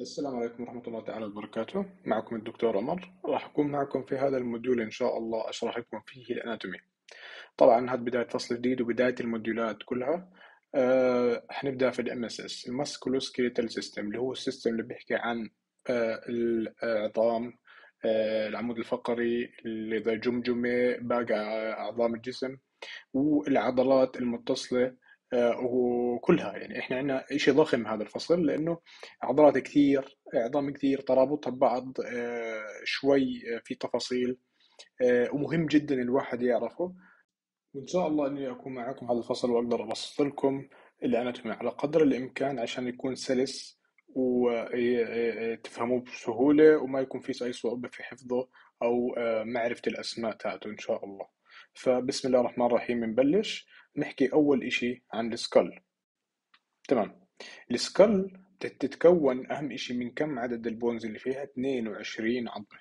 السلام عليكم ورحمة الله تعالى وبركاته. معكم الدكتور عمر. راح أكون معكم في هذا ال module إن شاء الله أشرح لكم فيه ال anatomy. طبعا هذا بداية فصل جديد وبداية الموديولات كلها. أه حنبدأ في ال MSS ال musculoskeletal system اللي هو ال system اللي بيحكي عن أه العظام أه العمود الفقري اللي ذا جمجمة باقي أعضاء الجسم والعضلات المتصلة وكلها. يعني إحنا عندنا شيء ضخم هذا الفصل؟ لأنه عضلات كثير عظام كثير ترابطها ببعض آه، شوي في تفاصيل آه، ومهم جدا الواحد يعرفه. وإن شاء الله إني أكون معكم هذا الفصل وأقدر أبسط لكم الاناتومي على قدر الإمكان عشان يكون سلس وتفهموه بسهولة وما يكون في أي صعوبة في حفظه أو معرفة الأسماء تاعته إن شاء الله. فبسم الله الرحمن الرحيم نبلش نحكي أول إشي عن السكال. تمام. السكال تتكون أهم إشي من كم عدد البونز اللي فيها؟ 22 عظمة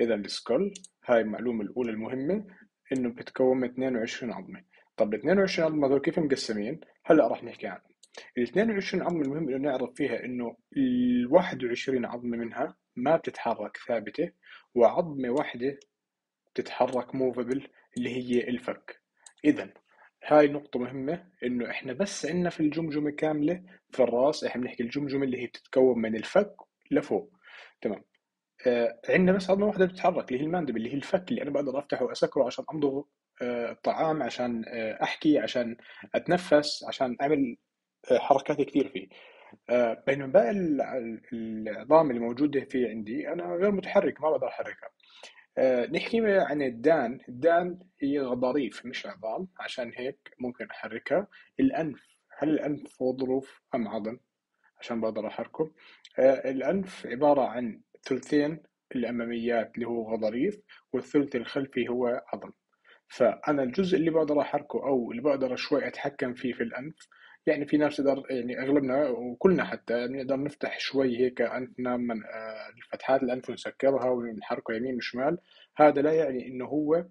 إذا السكال هاي المعلومة الأولى المهمة إنه بتتكون من 22 عظمة طب ال 22 عظمة هذول كيف مقسمين؟ هلأ راح نحكي عنهم. ال 22 عظمة المهم إنه نعرف فيها إنه ال 21 عظمة منها ما بتتحرك ثابتة وعظمة واحدة بتتحرك موفبل اللي هي الفك. إذا هاي نقطة مهمة إنه إحنا بس عندنا في الجمجمة كاملة في الرأس إحنا بنحكي الجمجمة اللي هي بتتكون من الفك لفوق. تمام. آه عندنا بس عظمة واحدة بتتحرك اللي هي الماندب اللي هي الفك اللي أنا بقدر أفتحه وأسكره عشان أمضغ آه طعام عشان آه أحكي عشان أتنفس عشان أعمل آه حركات كثير فيه. آه بينما باقي العظام اللي موجودة في عندي أنا غير متحرك ما بقدر أحركها. نحكي عن الدان. الدان هي غضاريف مش عظام. عشان هيك ممكن أحركها. الأنف. هل الأنف غضروف أم عظم؟ عشان بقدر أحركه. آه، الأنف عبارة عن ثلثين الأماميات اللي هو غضاريف والثلث الخلفي هو عظم. فأنا الجزء اللي بقدر أحركه أو اللي بقدر شوي أتحكم فيه في الأنف يعني في ناس تقدر يعني أغلبنا وكلنا حتى بنقدر نفتح شوي هيك انفنا من آه، فتحات الانف ونسكرها ونحركه يمين وشمال. هذا لا يعني إنه هو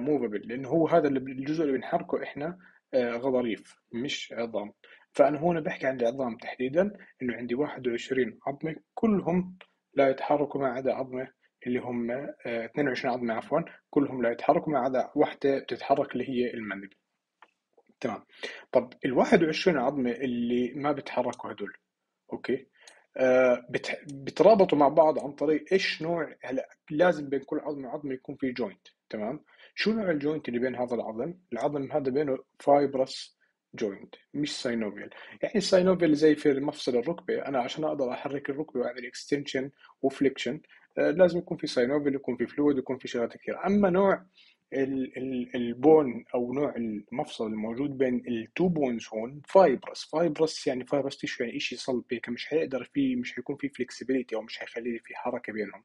موفبل آه، لأنه هو هذا الجزء اللي بنحركه إحنا آه، غضاريف مش عظام. فأنا هون بحكي عن العظام تحديدا إنه عندي 21 عظمة كلهم لا يتحركوا ما عدا عظمة اللي هم 22 عظمة عفوا كلهم لا يتحركوا ما عدا واحدة بتتحرك اللي هي المندل تمام طب ال 21 عظمة اللي ما بيتحركوا هدول okay؟ آه بت... بترابطوا مع بعض عن طريق إيش نوع هلأ لازم بين كل عظمة وعظمة يكون في joint تمام؟ شو نوع ال joint اللي بين هذا العظم؟ العظم هذا بينه fibrous joint مش synovial يعني ال synovial زي في مفصل الركبة أنا عشان أقدر أحرك الركبة وأعمل extension و flexion آه لازم يكون في synovial يكون في fluid يكون في شغلات كثير أما نوع ال bone أو نوع المفصل الموجود بين ال two bones هون fibrous fibrous يعني fibrous tissue يعني شيء صلب هيك مش حيقدر في مش حيكون في flexibility أو مش حيخلي في حركة بينهم.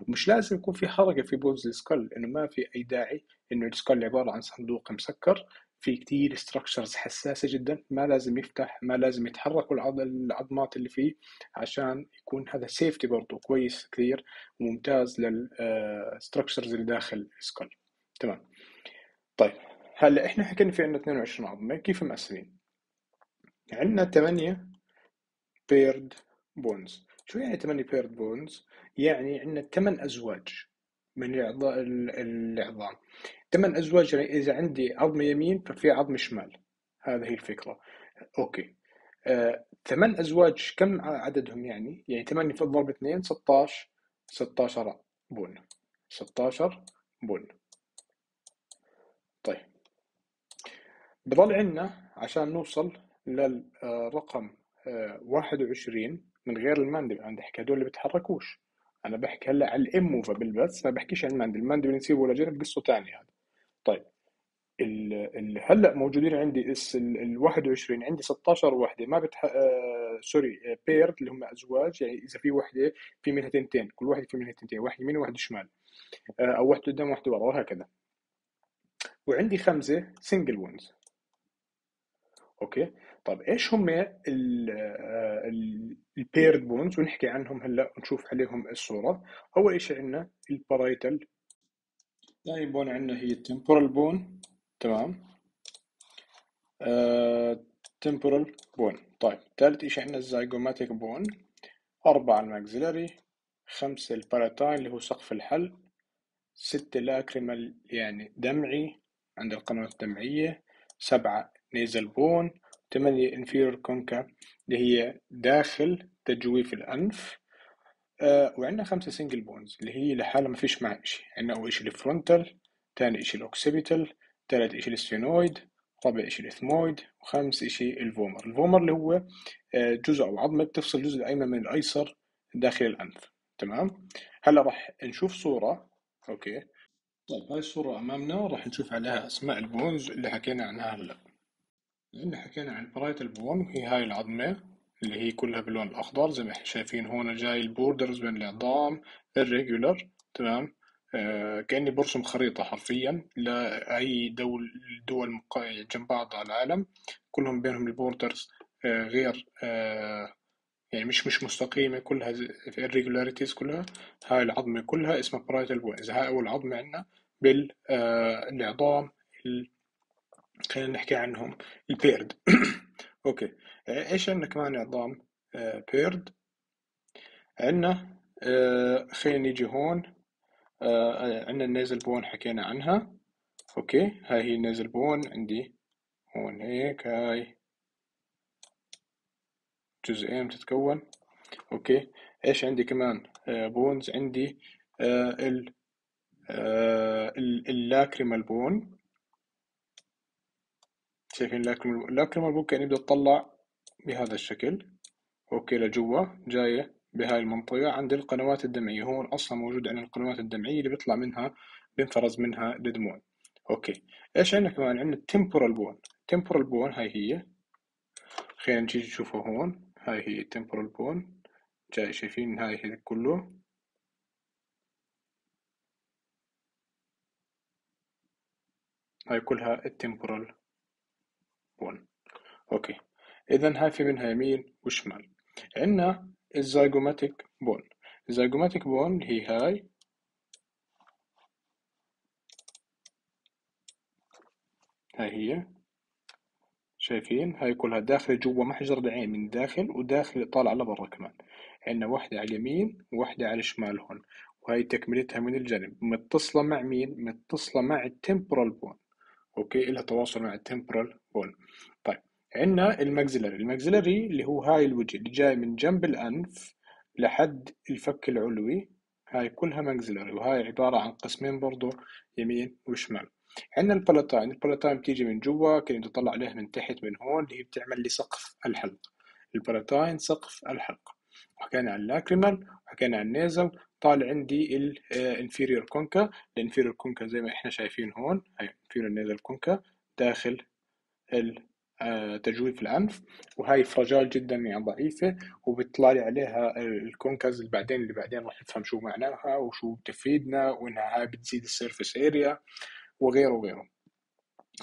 ومش لازم يكون في حركة في bones ال skull لأنه ما في أي داعي إنه ال skull عبارة عن صندوق مسكر في كتير structures حساسة جدا ما لازم يفتح ما لازم يتحركوا العظمات اللي فيه عشان يكون هذا safety برضه كويس كثير وممتاز لل structures اللي داخل ال skull تمام. طيب هلأ إحنا حكينا في عندنا 22 عظمة كيف مقسمين؟ عندنا 8 paired bones شو يعني 8 paired bones؟ يعني عندنا 8 أزواج من العظام 8 أزواج يعني إذا عندي عظمة يمين ففي عظمة شمال. هذه هي الفكرة. okay. آه، ثمان أزواج كم عددهم يعني؟ يعني 8 في ضرب 2 16 16 bone. 16 bone طيب بضل عندنا عشان نوصل للرقم آه، واحد وعشرين من غير ال mandible أنا بحكي هدول اللي بيتحركوش. أنا بحكي هلا على ال immovable بس ما بحكيش عن ال mandible ال mandible بنسيبه ولا قصة ثانية هذا طيب اللي هلا موجودين عندي اس ال 21 عندي 16 وحدة. ما بتح... آه sorry آه paired اللي هم أزواج. يعني إذا في وحدة في منها تنتين. كل واحدة في منها تنتين. واحدة يمين وواحده شمال. آه أو واحدة قدام وواحده ورا وهكذا. وعندي خمسة single bones okay؟ طيب إيش هم ال paired bones ونحكي عنهم هلأ ونشوف عليهم الصورة. أول شيء عندنا ال parietal ثاني bone عندنا هي ال temporal bone تمام. temporal bone طيب ثالث شيء عندنا ال zygomatic bone أربعة ال maxillary خمسة ال palatine اللي هو سقف الحلق ستة lacrimal يعني دمعي عند القنوات الدمعية سبعة nasal bone ثمانية inferior concha اللي هي داخل تجويف الأنف. آه وعندنا خمسة single bones اللي هي لحالها ما فيش معها إشي عندنا أول إشي ال frontal ثاني إشي ال occipital ثالث إشي ال sphenoid رابع إشي ال ethmoid وخامس إشي ال vomer. ال vomer اللي هو آه، جزء أو عظمة بتفصل الجزء الأيمن من الأيسر داخل الأنف. تمام؟ هلا راح نشوف صورة. Okay. طيب هاي الصورة أمامنا راح نشوف عليها أسماء ال bones اللي حكينا عنها هلا. اللي حكينا عن parietal bone هي هاي العظمة اللي هي كلها باللون الأخضر زي ما إحنا شايفين هون جاي ال borders بين العظام irregular تمام؟ آه كأني برسم خريطة حرفيا لأي دول دول جنب بعض على العالم كلهم بينهم ال borders آه غير آه يعني مش مش مستقيمة كلها irregularities كلها. هاي العظمة كلها اسمها parietal bone إذا هاي أول عظمة عندنا بالعظام خلينا نحكي عنهم. ال paired okay. إيش عندنا كمان عظام؟ paired عندنا آه، خلينا نيجي هون. آه، عندنا ال nasal bone حكينا عنها. okay. هاي هي ال nasal bone عندي. هون هيك هاي. جزئين بتتكون. Okay. إيش عندي كمان؟ bones آه، عندي. ال ال lacrimal bone شايفين ال lacrimal bone كان يبدأ تطلع بهذا الشكل. okay لجوا جاية بهاي المنطقة عند القنوات الدمعية. هون أصلا موجود عندنا القنوات الدمعية اللي بيطلع منها بينفرز منها الدموع okay إيش عندنا كمان؟ عندنا ال temporal bone ال temporal bone هاي هي. خلينا نجي نشوفه هون. هاي هي ال temporal bone جاي شايفين هاي هي كله. هاي كلها ال temporal bone okay. اذا هاي في منها يمين وشمال. عندنا ال zygomatic bone. ال zygomatic bone هي هاي. هاي هي. شايفين؟ هاي كلها داخلة جوا محجر العين من داخل وداخل طالع لبرا كمان. عندنا واحدة على اليمين وواحدة على الشمال هون. وهي تكملتها من الجنب متصلة مع مين؟ متصلة مع ال temporal bone. Okay لها تواصل مع ال temporal bone طيب عندنا ال maxillary ال maxillary اللي هو هاي الوجه اللي جاي من جنب الأنف لحد الفك العلوي. هاي كلها maxillary وهاي عبارة عن قسمين برضو يمين وشمال. عندنا ال palatine. ال palatine بتيجي من جوا كأنا نطلع عليها من تحت من هون اللي هي بتعمل لي سقف الحلق. ال palatine سقف الحلق. وحكينا عن ال lacrimal وحكينا عن ال nasal ضايل عندي ال inferior concha ال inferior concha زي ما إحنا شايفين هون هاي inferior nasal concha داخل آه، تجويف الأنف. وهاي fragile جدا يعني ضعيفة وبيطلع لي عليها ال conchas اللي بعدين اللي بعدين راح نفهم شو معناها وشو بتفيدنا وإنها هاي بتزيد ال surface area وغيره وغيره.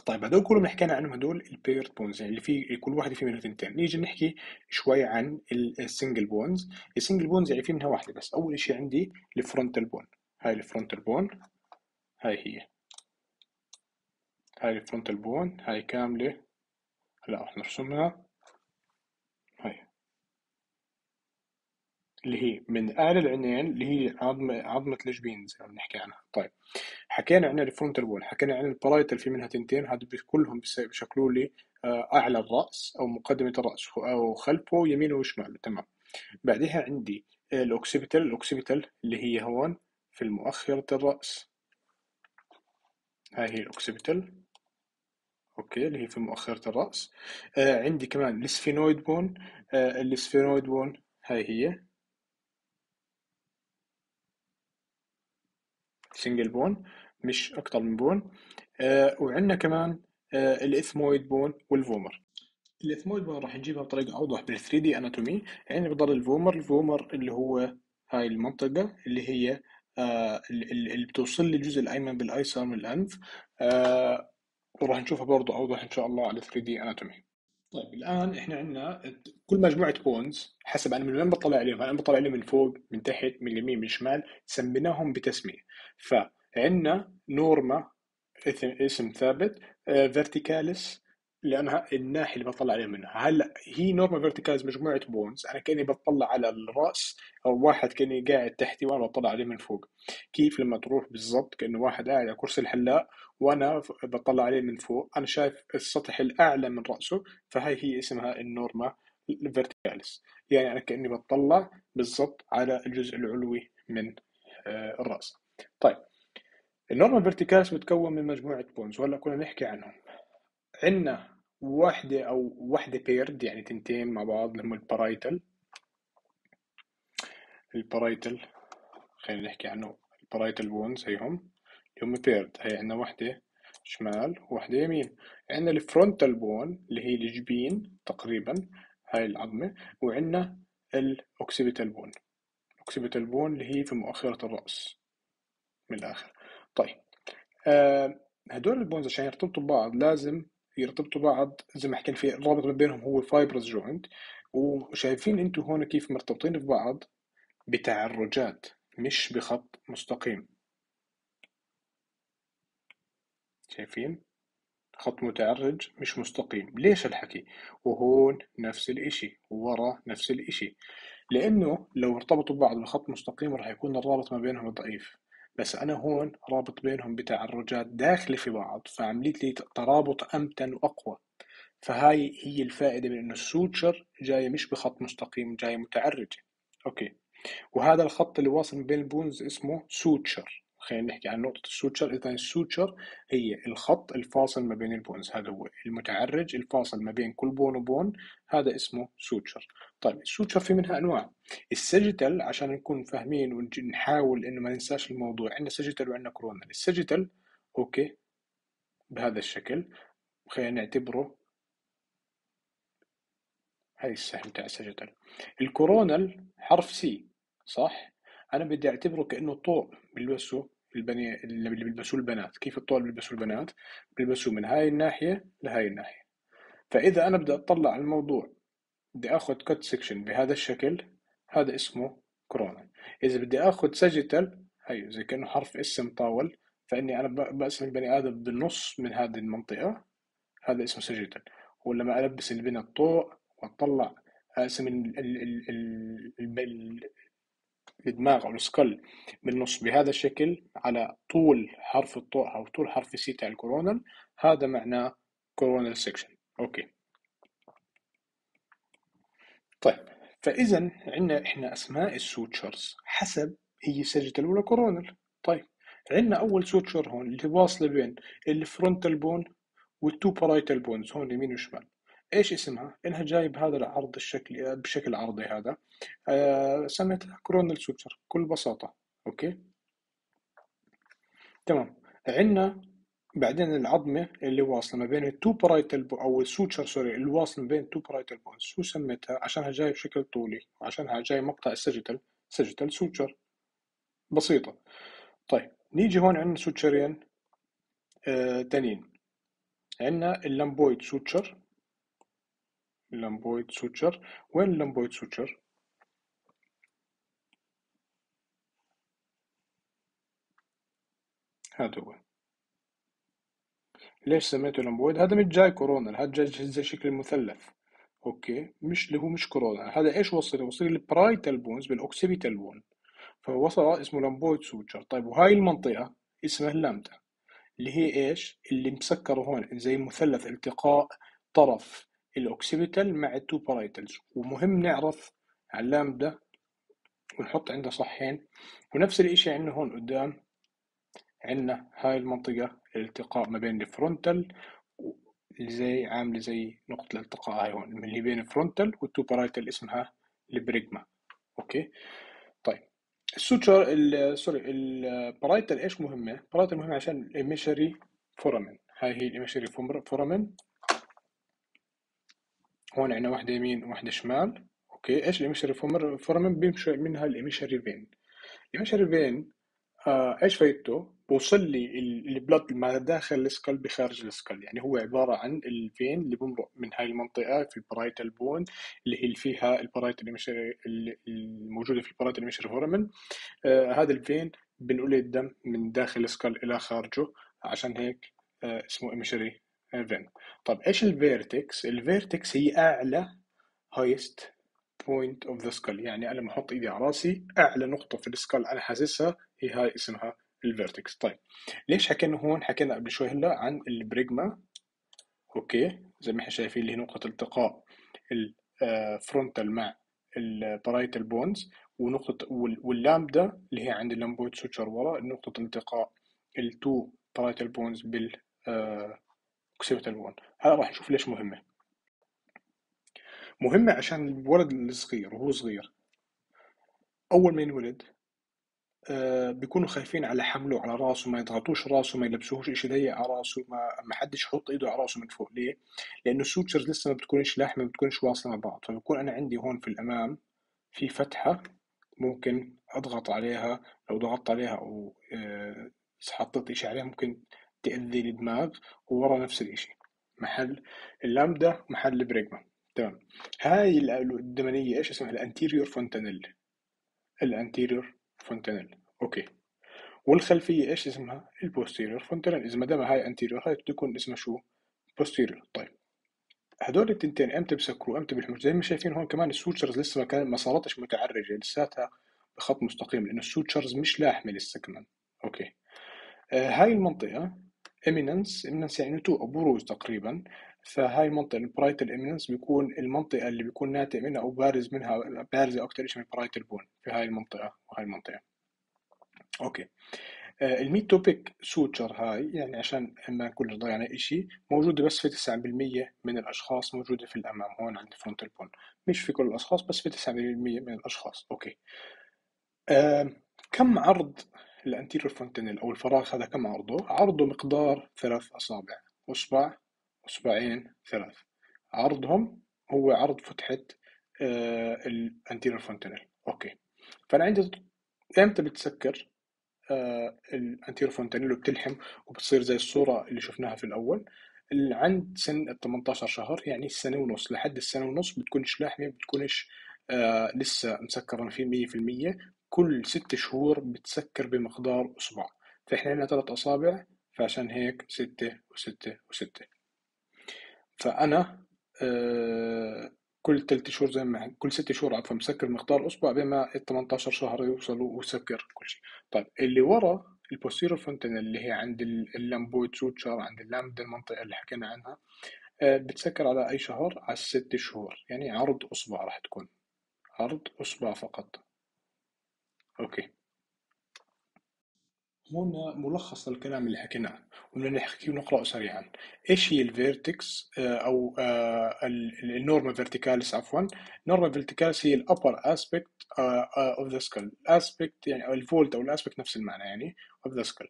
طيب هدول كلهم حكينا عنهم هدول ال paired bones يعني اللي في كل واحدة في منها ثنتين نيجي نحكي شوي عن ال single bones ال single bones يعني في منها واحدة بس. أول شيء عندي ال frontal bone هاي ال frontal bone هاي هي. هاي ال frontal bone هاي كاملة. هلأ راح نرسمها هاي اللي هي من أعلى العينين اللي هي عظمة عظمة الجبين زي ما بنحكي عنها. طيب حكينا عن ال frontal bone حكينا عن ال parietal في منها تنتين هذا كلهم بشكلوا لي آه، أعلى الرأس أو مقدمة الرأس أو خلفه يمين وشمال تمام. بعدها عندي ال occipital ال occipital اللي هي هون في المؤخرة الرأس. هاي هي ال occipital. Okay اللي هي في مؤخرة الرأس. آه عندي كمان ال sphenoid bone. آه ال sphenoid bone هاي هي. Single bone مش أكتر من bone آه وعندنا كمان آه ال ethmoid bone وال vomer. ال ethmoid bone راح نجيبها بطريقة أوضح بال 3D anatomy يعني بضل ال vomer ال vomer اللي هو هاي المنطقة اللي هي آه اللي بتوصل لي الجزء الأيمن بالأيسر من الأنف. آه وراح نشوفها برضو أوضح إن شاء الله على 3D anatomy طيب الآن إحنا عندنا كل مجموعة bones حسب أنا من وين بطلع عليهم؟ أنا بطلع عليهم من فوق من تحت من اليمين من الشمال؟ سميناهم بتسمية. فعندنا norma اسم ثابت verticalis لأنها الناحية اللي بطلع عليها منها. هلا هي norma verticalis مجموعة bones أنا كأني بطلع على الرأس أو واحد كأني قاعد تحتي وأنا بطلع عليه من فوق. كيف لما تروح بالضبط كأنه واحد قاعد على كرسي الحلاق وأنا بطلع عليه من فوق؟ أنا شايف السطح الأعلى من رأسه فهي هي اسمها ال norma verticalis يعني أنا كأني بطلع بالضبط على الجزء العلوي من آه، الرأس. طيب. ال norma verticalis بتكون من مجموعة bones وهلا كنا نحكي عنهم. عندنا واحدة أو واحدة paired يعني تنتين مع بعض اللي هم ال parietal ال parietal خلينا نحكي عنه ال parietal bones هيهم اللي هم paired هي عندنا واحدة شمال وواحدة يمين. عندنا ال frontal bone اللي هي الجبين تقريبا هاي العظمة. وعندنا ال occipital bone ال occipital bone اللي هي في مؤخرة الرأس. من الآخر. طيب آه هدول ال bones عشان يرتبطوا ببعض لازم يرتبطوا بعض زي ما حكينا في الرابط ما بينهم هو fibrous joint وشايفين أنتم هون كيف مرتبطين ببعض بتعرجات مش بخط مستقيم. شايفين؟ خط متعرج مش مستقيم. ليش الحكي؟ وهون نفس الإشي وورا نفس الإشي. لأنه لو ارتبطوا ببعض بخط مستقيم راح يكون الرابط ما بينهم ضعيف. بس أنا هون رابط بينهم بتعرجات داخلة في بعض فعملت لي ترابط أمتن وأقوى. فهاي هي الفائدة من إنه ال suture جاية مش بخط مستقيم جاية متعرجة. okay. وهذا الخط اللي واصل بين ال bones اسمه suture. خلينا نحكي عن نقطة ال suture. إذا ال suture هي الخط الفاصل ما بين ال bones. هذا هو المتعرج الفاصل ما بين كل bone و bone. هذا اسمه suture. طيب ال suture في منها أنواع. ال sagittal عشان نكون فاهمين ونحاول إنه ما ننساش الموضوع عندنا sagittal وعندنا coronal ال sagittal okay بهذا الشكل. خلينا نعتبره هاي السهم تاع ال sagittal ال coronal حرف C صح؟ أنا بدي أعتبره كأنه طوق. بيلبسه البني اللي بيلبسوه البنات. كيف الطوق اللي بيلبسوه البنات؟ بيلبسوه من هاي الناحية لهاي الناحية. فإذا أنا بدي أطلع على الموضوع بدي آخذ cut section بهذا الشكل هذا اسمه coronal إذا بدي آخذ sagittal هي زي كأنه حرف S مطاول فإني أنا بقسم البني آدم بالنص من هذه المنطقة هذا اسمه sagittal ولما ألبس البنت طوق وأطلع أقسم الدماغ أو ال skull بالنص بهذا الشكل على طول حرف الطاء أو طول حرف ال C تاع ال coronal هذا معناه coronal section okay. طيب فإذا عندنا إحنا أسماء ال sutures حسب هي sagittal ولا coronal طيب عندنا أول suture هون اللي واصلة بين ال frontal bone وال two parietal bones هون يمين وشمال. إيش اسمها؟ انها جاي بهذا العرض الشكل بشكل عرضي هذا. آه سميتها coronal suture بكل بساطة. okay؟ تمام. عندنا بعدين العظمة اللي واصلة ما بين ال two parietal أو ال suture sorry اللي واصلة ما بين ال two parietal bones شو سميتها؟ عشانها جاي بشكل طولي. وعشانها جاي مقطع ال sagittal sagittal suture بسيطة. طيب نيجي هون عندنا suture ين آه تانيين عندنا ال lambdoid suture lambdoid suture. وين ال lambdoid suture؟ هذا هو. ليش سميته lambdoid؟ هذا مش جاي coronal هذا جاي زي شكل المثلث. okay مش اللي هو مش coronal. هذا إيش وصل؟ وصل ال parietal bones بال occipital bone فوصل اسمه لامبويد سوتشر. طيب وهاي المنطقة اسمها اللامدا اللي هي إيش؟ اللي مسكرة هون زي مثلث التقاء طرف. الأوكسيبيتال مع التو بارايتلز ومهم نعرف علام ده ونحط عنده صحين. ونفس الإشي عندنا هون قدام. عندنا هاي المنطقة الالتقاء ما بين الفرونتال اللي زي عاملة زي نقطة الالتقاء هاي هون اللي بين الفرونتال والتو بارايتل اسمها البريجما. أوكي؟ طيب. السوتشر سوري البارايتل إيش مهمة؟ البارايتل مهمة عشان الإيميشري فورامين. هاي هي الإيميشري فورامين. هون عندنا واحدة يمين وواحدة شمال. أوكي إيش الإيميشري فورمن بيمشي منها الإيميشري فين الإيميشري فين آه إيش فايدته؟ بوصل لي البلد ما داخل السكال بخارج السكال يعني هو عبارة عن ألفين اللي بمرق من هاي المنطقة في البرايتال بون اللي هي فيها ال parietal emissary الموجودة في البرايتال إيميشري فورمن آه هذا ال vein بنقول الدم من داخل ال skull إلى خارجه. عشان هيك آه اسمه emissary vein طب إيش ال vertex ال vertex هي أعلى highest point of the skull يعني أنا لما أحط إيدي على راسي أعلى نقطة في ال skull أنا حاسسها هي هاي اسمها ال vertex طيب ليش حكينا هون؟ حكينا قبل شوي هلا عن ال bregma. okay زي ما إحنا شايفين اللي هي نقطة التقاء ال frontal مع ال parietal bones ونقطة واللامدا اللي هي عند ال lambdoid suture ورا نقطة التقاء ال two parietal bones بال occipital bone هلا راح نشوف ليش مهمة. مهمة عشان الولد الصغير وهو صغير أول ما ينولد آه بيكونوا خايفين على حمله على راسه ما يضغطوش راسه ما يلبسوهوش شيء ضيق على راسه ما ما حدش يحط إيده على راسه من فوق. ليه؟ لأنه ال sutures لسه ما بتكونش لحمة ما بتكونش واصلة مع بعض. فبكون أنا عندي هون في الأمام في فتحة ممكن أضغط عليها لو ضغطت عليها أو آه حطيت إشي عليها ممكن تأذي الدماغ وورا نفس الإشي. محل اللامدا محل ال bregma تمام. هاي القدمانية إيش اسمها؟ ال anterior fontanelle. ال anterior fontanelle. okay. والخلفية إيش اسمها؟ ال posterior fontanelle. إذا ما دام هاي anterior هاي تكون اسمها شو؟ posterior. طيب. هدول التنتين إمتى بسكروا إمتى بيلحموا زي ما شايفين هون كمان ال sutures لسه ما كان ما صارتش متعرجة. لساتها بخط مستقيم لأنه ال sutures مش لاحمه لسه كمان okay. آه هاي المنطقة eminence eminence يعني نتوء بروز تقريبا. فهاي المنطقة ال parietal eminence بيكون المنطقة اللي بيكون ناتئ منها أو بارز منها بارزه أكثر شيء من ال parietal bone في هاي المنطقة وهاي المنطقة. okay. ال metopic suture هاي يعني عشان ما نكون ضيعنا إشي موجودة بس في 9% من الأشخاص موجودة في الأمام هون عند ال frontal bone مش في كل الأشخاص بس في 9% من الأشخاص. okay. آه كم عرض ال anterior fontanelle أو الفراغ هذا كم عرضه؟ عرضه مقدار ثلاث أصابع أصبع أصبعين ثلاث. عرضهم هو عرض فتحة آه ال anterior fontanelle okay. فأنا عندي إمتى بتسكر آه الأنتيرو فونتانيلو بتلحم وبتصير زي الصورة اللي شفناها في الأول. اللي عند سن ال 18 شهر يعني السنة ونص لحد السنة ونص بتكونش لاحمة بتكونش آه لسه مسكرة في مية في المية. كل ست شهور بتسكر بمقدار أصبع فإحنا عندنا ثلاث أصابع فعشان هيك ستة وستة وستة. فأنا آه كل ثلاث شهور زي ما كل ست شهور عفوا مسكر مقدار اصبع بما ال 18 شهر يوصلوا وسكر كل شيء. طيب اللي ورا ال posterior fontanelle اللي هي عند ال lambdoid suture عند اللامدا المنطقة اللي حكينا عنها بتسكر على أي شهر؟ على الست شهور يعني عرض اصبع راح تكون. عرض اصبع فقط. okay. هون ملخص الكلام اللي حكيناه وبدنا نحكي ونقرأه سريعا. إيش هي ال vertex أو ال norma verticalis عفوا. ال norma verticalis هي ال upper aspect of the skull ال aspect يعني أو ال vault أو ال aspect نفس المعنى يعني of the skull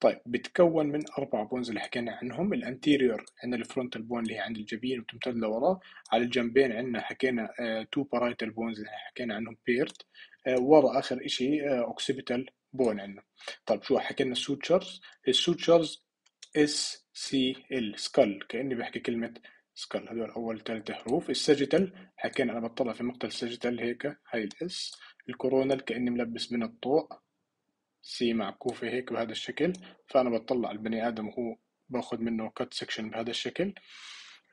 طيب بتكون من أربع bones اللي حكينا عنهم. ال anterior عندنا ال frontal bone اللي هي عند الجبين وبتمتد لورا. على الجنبين عندنا حكينا two parietal bones اللي حكينا عنهم بيرت ورا آخر إشي occipital bone عندنا طيب شو حكينا السوتشرز السوتشرز اس سي ال سكال كأني بحكي كلمة سكال هذول أول ثلاث حروف. الساجيتال حكينا أنا بطلع في مقتل الساجيتال هيك هاي الاس الكورونال كأني ملبس من الضوء. سي معكوفة هيك بهذا الشكل. فأنا بطلع البني آدم وهو باخذ منه كت سكشن بهذا الشكل.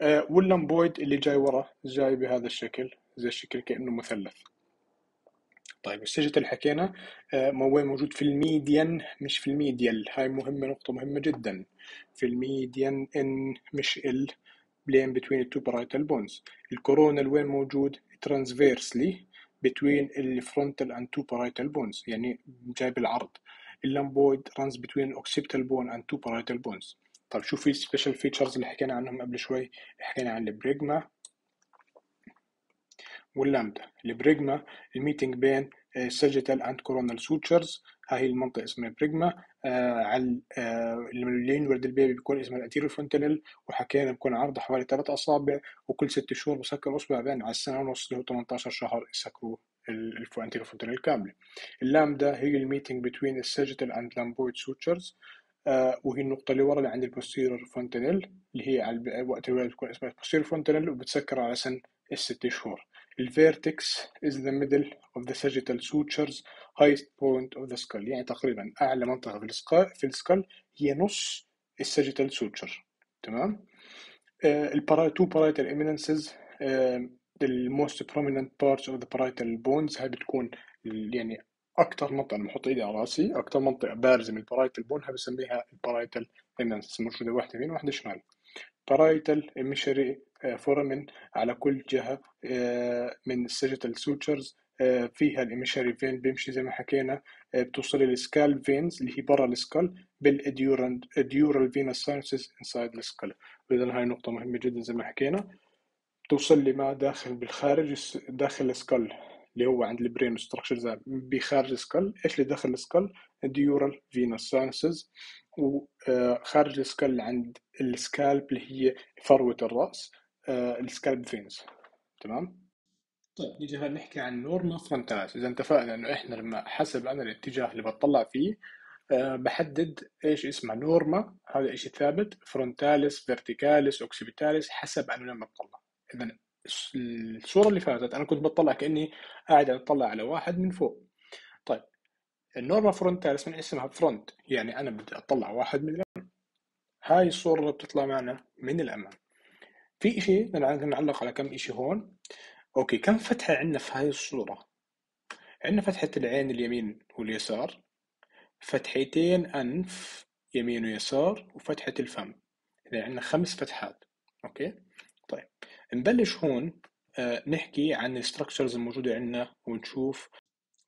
آه واللمبويد اللي جاي ورا جاي بهذا الشكل زي الشكل كأنه مثلث. طيب ال sagittal حكينا وين موجود في ال median مش في ال medial. هاي مهمة نقطة مهمة جدا. في ال median إن مش ال between the two parietal bones. ال coronal وين موجود؟ between the frontal and two parietal bones يعني جاي بالعرض ال lambdoid runs between occipital bone and two parietal bones. طيب شو في special features اللي حكينا عنهم قبل شوي. حكينا عن ال bregma. وال lambda. ال bregma ال meeting بين sagittal and coronal sutures. هاي المنطقة اسمها bregma آه على آه اللي ال baby بيكون اسمها ال anterior fontanelle وحكينا بيكون عرضه حوالي ثلاث أصابع وكل ست شهور بسكر أصبع بين على السنة ونص اللي هو 18 شهر يسكروا ال anterior fontanelle كاملة. اللامدا هي ال meeting بين ال sagittal and lambdoid sutures. آه وهي النقطة اللي ورا اللي عند ال posterior fontanelle اللي هي على وقت الولادة بتكون اسمها ال posterior fontanelle وبتسكر على سن الست شهور. ال vertex is the middle of the sagittal sutures highest point of the skull. يعني تقريبا أعلى منطقة في ال skull في ال skull هي نص ال sagittal suture. تمام؟ ال para two parietal eminences ال most prominent parts of the parietal bones. هاي بتكون يعني أكثر منطقة لما أحط إيدي على رأسي أكثر منطقة بارزة من ال parietal bone بسميها ال parietal eminences موجوده واحدة يمين واحدة شمال. parietal emissary foramen على كل جهة من ال sagittal sutures فيها ال emissary vein بيمشي زي ما حكينا بتوصل لل scalp veins اللي هي برا ال skull بال dural venous sinuses inside ال skull اذا هاي نقطة مهمة جدا زي ما حكينا. توصل لما داخل بالخارج داخل ال skull اللي هو عند ال brain structures بخارج ال skull إيش اللي داخل ال skull ال dural venous sinuses وخارج ال skull عند ال scalp اللي هي فروة الرأس ال scalp veins تمام؟ طيب نيجي هلا نحكي عن norma frontalis إذا اتفقنا إنه إحنا لما حسب أنا الاتجاه اللي بطلع فيه أه بحدد إيش اسمها norma. هذا إشي ثابت. frontalis verticalis occipitalis حسب أنا لما بطلع. اذا الصورة اللي فاتت أنا كنت بطلع كأني قاعد أطلع على واحد من فوق. ال norma frontalis من اسمها front؟ يعني أنا بدي أطلع واحد من الأمام. هاي الصورة اللي بتطلع معنا من الأمام. في إشي بدنا نعلق على كم إشي هون. أوكي كم فتحة عندنا في هاي الصورة؟ عندنا فتحة العين اليمين واليسار فتحتين أنف يمين ويسار وفتحة الفم. إذا عندنا خمس فتحات. أوكي؟ طيب نبلش هون آه نحكي عن ال structures الموجودة عندنا ونشوف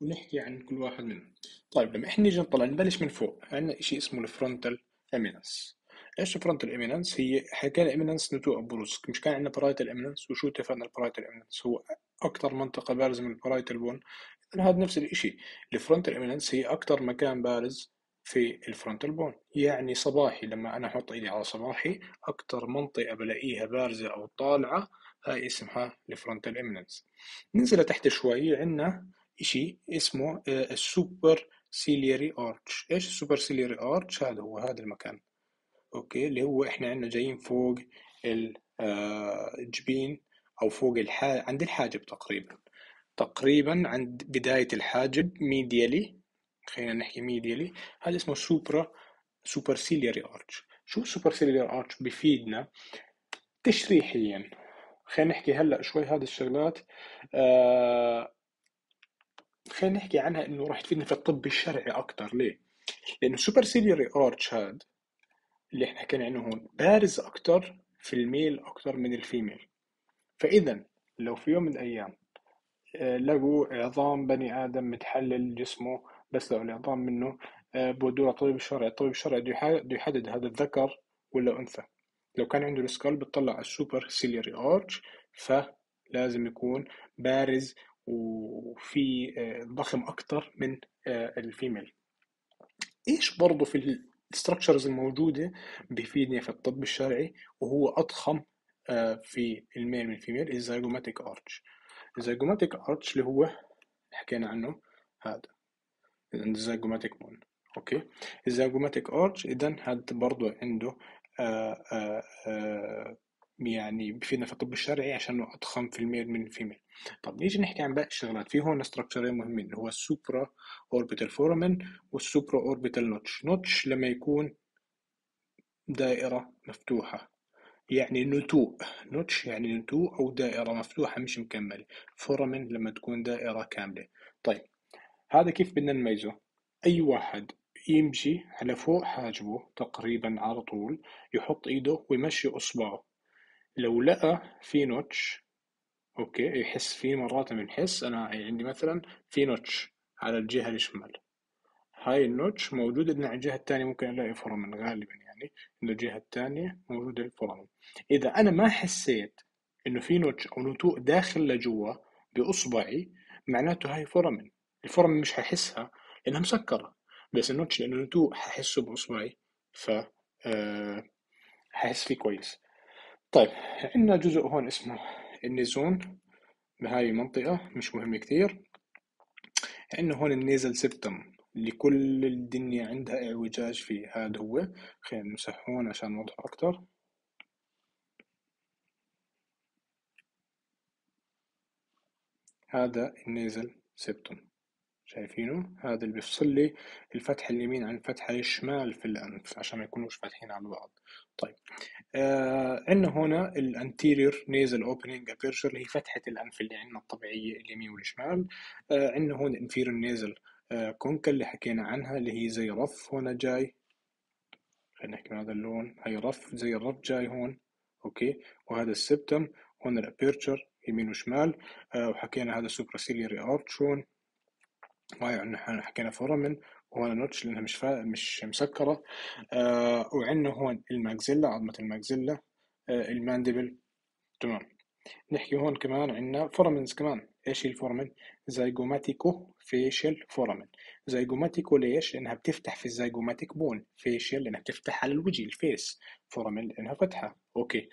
ونحكي عن كل واحد منهم. طيب لما إحنا نيجي نطلع نبلش من فوق. عندنا شيء اسمه ال frontal eminence إيش ال frontal eminence؟ هي حكينا eminence نتوء بروز. مش كان عندنا parietal eminence؟ وشو اتفقنا ال parietal eminence؟ هو أكثر منطقة بارزة من ال parietal bone هذا نفس الشيء ال frontal eminence هي أكثر مكان بارز في ال frontal bone يعني صباحي لما أنا أحط إيدي على صباحي أكثر منطقة بلاقيها بارزة أو طالعة هاي اسمها ال frontal eminence. ننزل تحت شوي عندنا شيء اسمه ال superciliary arch إيش ال superciliary arch هذا هو هذا المكان. أوكي اللي هو إحنا عندنا جايين فوق الجبين أو فوق الحاجب عند الحاجب تقريبا. تقريبا عند بداية الحاجب medially خلينا نحكي medially هذا اسمه supra superciliary arch شو ال superciliary arch بفيدنا؟ تشريحيا. خلينا نحكي هلأ شوي هذه الشغلات. آه خلينا نحكي عنها إنه راح تفيدنا في الطب الشرعي أكثر ليه؟ لأنه ال superciliary arch هذا اللي إحنا حكينا عنه هون بارز أكتر في ال male أكتر من ال female. فإذا لو في يوم من الأيام لقوا عظام بني آدم متحلل جسمه بس لو العظام منه بودوه طبيب الشرعي الطبيب الشرعي بده يحدد هذا الذكر ولا أنثى. لو كان عنده ال skull بتطلع على ال superciliary arch فلازم يكون بارز وفي ضخم أكتر من ال female. إيش برضه في ال structures الموجودة بيفيدني في الطب الشرعي وهو أضخم في ال male من ال female؟ ال zygomatic arch. ال zygomatic arch اللي هو حكينا عنه هذا. ال zygomatic bone أوكي؟ ال zygomatic arch اذا هذا برضه عنده آآ آآ يعني بفيدنا في الطب الشرعي عشان اضخم في ال male من ال female طب نيجي نحكي عن باقي الشغلات. في هون structure ين مهمين اللي هو ال supraorbital foramen وال supraorbital notch notch لما يكون دائرة مفتوحة يعني نتوء. notch يعني نتوء أو دائرة مفتوحة مش مكملة. foramen لما تكون دائرة كاملة. طيب هذا كيف بدنا نميزه؟ أي واحد يمشي على فوق حاجبه تقريبا على طول يحط إيده ويمشي أصبعه. لو لقى في notch أوكي يحس فيه مرات بنحس أنا عندي مثلا في notch على الجهة الشمال. هاي ال notch موجودة على الجهة الثانية ممكن ألاقي foramen غالبا يعني إنه الجهة الثانية موجودة ال foramen إذا أنا ما حسيت إنه في notch أو نتوء داخل لجوا بإصبعي معناته هاي foramen ال foramen مش ححسها لأنها مسكرة. بس ال notch لأنه نتوء ححسه بإصبعي ف أه ححس فيه كويس. طيب عندنا جزء هون اسمه ال nasion. بهاي المنطقة مش مهم كتير عندنا هون ال nasal septum اللي كل الدنيا عندها اعوجاج فيه. هذا هو. خلينا نمسح هون عشان نوضح أكتر. هذا ال nasal septum شايفينه؟ هذا اللي بيفصل لي الفتحة اليمين عن الفتحة الشمال في الأنف عشان ما يكونوش فاتحين على بعض. طيب. آه عندنا هنا ال anterior nasal opening aperture اللي هي فتحة الأنف اللي عندنا الطبيعية اليمين والشمال. آه عندنا هون inferior nasal concha اللي حكينا عنها اللي هي زي رف هنا جاي. خلينا نحكي بهذا اللون. هي رف زي الرف جاي هون. أوكي. وهذا ال septum هون ال aperture يمين وشمال. آه وحكينا هذا superciliary arch هون. وهي عندنا حكينا foramen وهون notch لأنها مش فا... مش مسكرة. آه وعندنا هون ال maxilla عظمة ال maxilla آه ال mandible تمام. نحكي هون كمان عندنا foramens كمان. إيش هي ال foramen zygomaticofacial foramen zygomatico ليش؟ لأنها بتفتح في ال zygomatic bone facial لأنها بتفتح على الوجه ال face. foramen لأنها فتحة. أوكي.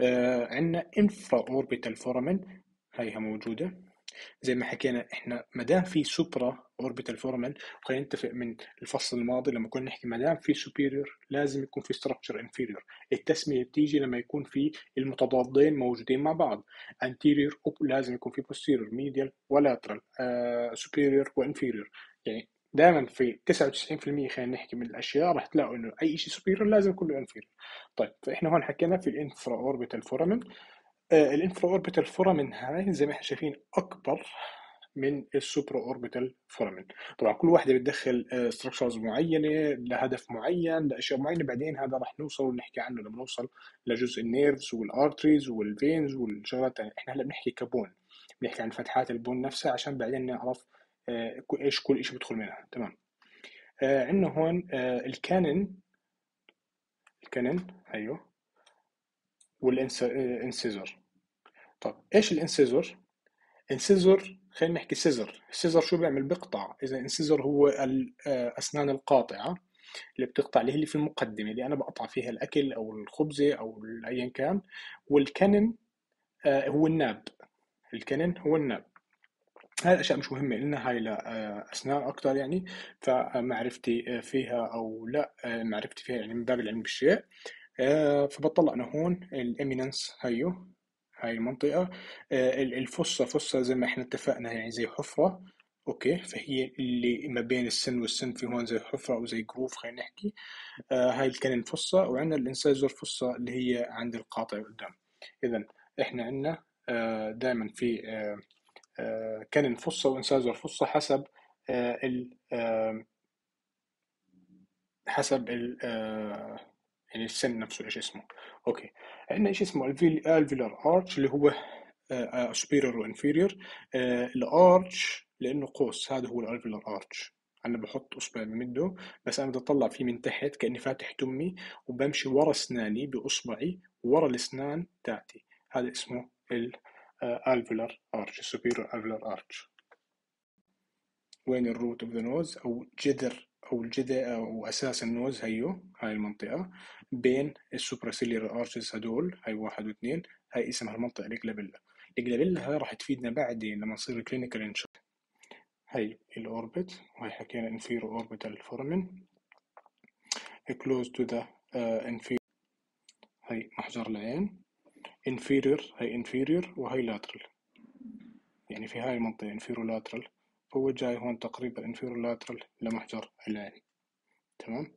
آه عندنا infraorbital foramen هيها موجودة. زي ما حكينا إحنا ما دام في supraorbital foramen خلينا نتفق من الفصل الماضي لما كنا نحكي ما دام في superior لازم يكون في structure inferior التسمية بتيجي لما يكون في المتضادين موجودين مع بعض. anterior لازم يكون في posterior medial و lateral superior و inferior يعني دائما في 99% خلينا نحكي من الأشياء راح تلاقوا إنه أي شيء superior لازم يكون له inferior طيب فإحنا هون حكينا في ال infraorbital foramen آه ال infraorbital foramen هاي زي ما إحنا شايفين أكبر من ال supraorbital foramen. طبعا كل واحدة بتدخل structures معينة لهدف معين لأشياء معينة بعدين هذا راح نوصل ونحكي عنه لما نوصل لجزء ال nerves وال arteries وال veins والشغلات الثانية إحنا هلأ بنحكي ك bone بنحكي عن فتحات ال bone نفسها عشان بعدين نعرف آه إيش كل شيء بدخل منها. تمام. آه عندنا هون ال canine ال canine أيوه. وال incisor طب إيش ال incisor incisor خلينا نحكي scissor. ال scissor شو بيعمل؟ بيقطع. إذا incisor هو الاسنان القاطعة اللي بتقطع اللي هي في المقدمة اللي أنا بقطع فيها الأكل أو الخبزة أو ايا كان. والكنن هو الناب. الكنن هو الناب. هاي الأشياء مش مهمة لنا هاي لاسنان أكثر يعني. فمعرفتي فيها أو لا معرفتي فيها يعني من باب العلم بالشيء. فبطلع أنا هون. الإميننس هيو هاي المنطقة. الفصة فصة زي ما إحنا اتفقنا يعني زي حفرة. okay فهي اللي ما بين السن والسن في هون زي حفرة أو زي جروف خلينا نحكي. آه هاي ال canine fossa وعندنا ال incisor fossa اللي هي عند القاطع قدام. اذا إحنا عندنا آه دائما في آه آه canine fossa و incisor fossa حسب آه ال آه حسب ال آه يعني السن نفسه إيش اسمه. okay. عندنا إيش اسمه؟ alveolar arch اللي هو superior و inferior ال arch لأنه قوس. هذا هو ال alveolar arch أنا بحط اصبعي بمده بس أنا بدي أطلع فيه من تحت كأني فاتح تمي وبمشي ورا أسناني بأصبعي ورا الأسنان تاعتي. هذا اسمه ال alveolar arch ال superior alveolar arch وين ال root of the nose أو جذر أو الجذع أو أساس ال nose هيو هاي المنطقة بين ال superciliary arches هدول هاي واحد واثنين هاي اسمها المنطقة ال glabella ال glabella هاي راح تفيدنا بعدين لما نصير clinical ان شاء هاي ال orbit وهي حكينا infraorbital foramen to the uh, inferior. هاي محجر العين inferior هاي inferior وهي lateral. يعني في هاي المنطقة inferior lateral. هو جاي هون تقريبا inferolateral لمحجر العين تمام؟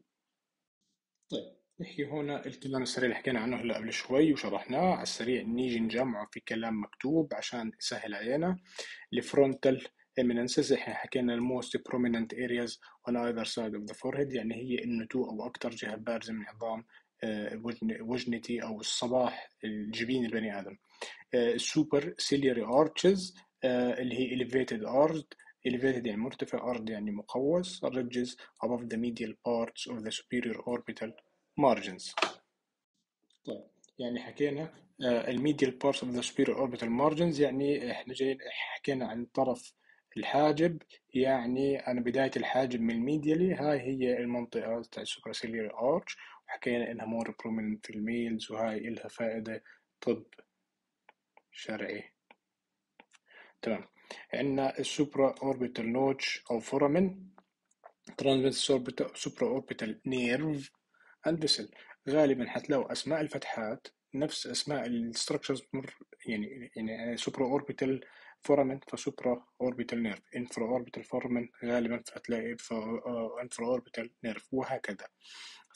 طيب نحكي هنا الكلام السريع اللي حكينا عنه هلا قبل شوي وشرحناه. على السريع نيجي نجمعه في كلام مكتوب عشان يسهل علينا. ال frontal eminences إحنا حكينا ال most prominent areas on either side of the forehead يعني هي النتوء أو أكثر جهة بارزة من عظام وجنتي أو الصباح الجبين البني آدم. ال superciliary arches اللي هي elevated arch elevated يعني مرتفع arch يعني مقوس ridges above the medial parts of the superior orbital margins. طيب يعني حكينا ال medial parts of the superior orbital margins يعني إحنا جايين حكينا عن طرف الحاجب يعني أنا بداية الحاجب من ال medial هاي هي المنطقة تاع ال superciliary arch وحكينا إنها more prominent في ال males وهاي إلها فائدة طب شرعي. تمام. عندنا ال supraorbital notch أو foramen transfers supraorbital nerve and vessel غالبا حتلاقوا أسماء الفتحات نفس أسماء ال structures يعني يعني supraorbital foramen ف supraorbital nerve infraorbital foramen غالبا فهتلاقي infraorbital nerve وهكذا.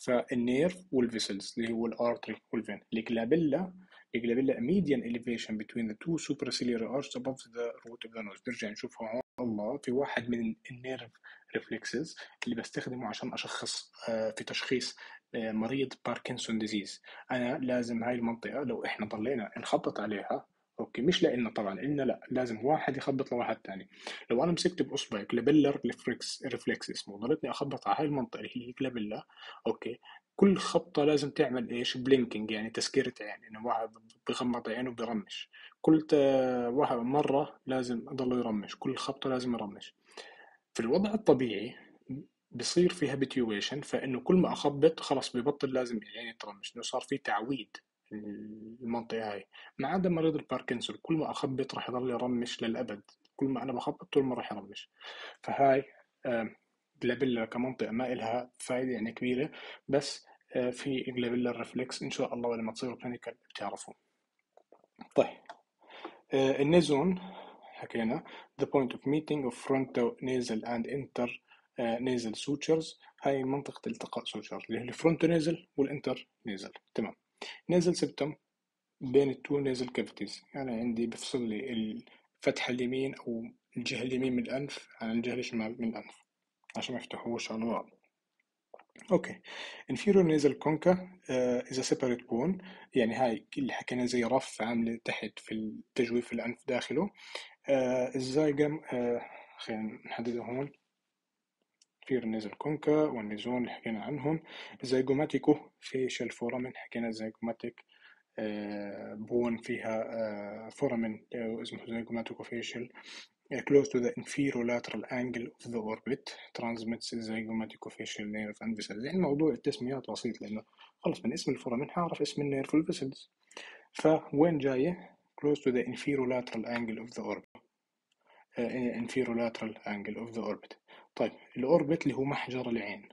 فال nerve وال vessels اللي هو ال artery وال vein ال glabella ال glabella median elevation between the two superciliary arches above the root of the nose. نرجع نشوفها هون. الله في واحد من ال nerve reflexes اللي بستخدمه عشان أشخص في تشخيص مريض Parkinson disease أنا لازم هاي المنطقة لو إحنا ضلينا نخبط عليها أوكي مش لنا طبعا إلنا لا لازم واحد يخبط لواحد تاني. لو أنا مسكت بأصبعي glabellar reflex reflex اسمه ضليتني أخبط على هاي المنطقة اللي هي glabella okay. كل خبطة لازم تعمل إيش؟ blinking يعني تسكيرة عين إنه واحد بغمض عينه وبيرمش. كل واحد مرة لازم يضل يرمش كل خبطة لازم يرمش. في الوضع الطبيعي بصير في habituation فإنه كل ما أخبط خلص ببطل لازم يعني ترمش إنه صار في تعويد. المنطقة هاي. ما عدا مريض الباركنسون كل ما أخبط راح يضل يرمش للأبد. كل ما أنا بخبط طول ما راح يرمش. فهاي glabella كمنطقة ما إلها فايدة يعني كبيرة. بس في glabella ال reflex إن شاء الله لما تصيروا clinical بتعرفوا طيب ال nasion حكينا the point of meeting of frontonasal and internasal sutures. هاي منطقة التقاء suture اللي هي ال frontonasal وال internasal تمام. nasal septum بين ال two nasal cavities يعني عندي بفصل لي الفتحة اليمين أو الجهة اليمين من الأنف عن الجهة الشمال من الأنف عشان ما يفتحوش على بعض أوكي. Inferior nasal uh, is a separate bone. يعني هاي اللي حكينا زي رف عاملة تحت في التجويف الأنف داخله. Uh, الزايجم uh, خلينا نحدده هون كتير نزل كونكا والنيزون اللي حكينا عنهم. زي جوماتيكو في شيل فورامن حكينا زيجوماتيك آه، bone فيها آه، foramen آه، اسمه zygomaticofacial close to the inferior lateral angle of the orbit transmits zygomaticofacial nerve and vessels. يعني لأن موضوع التسميات بسيط لأنه خلص من اسم ال foramen هعرف اسم ال nerve وال vessels فوين جاية؟ close to the inferior lateral angle of the orbit uh, inferior lateral angle of the orbit. طيب ال orbit اللي هو محجر العين.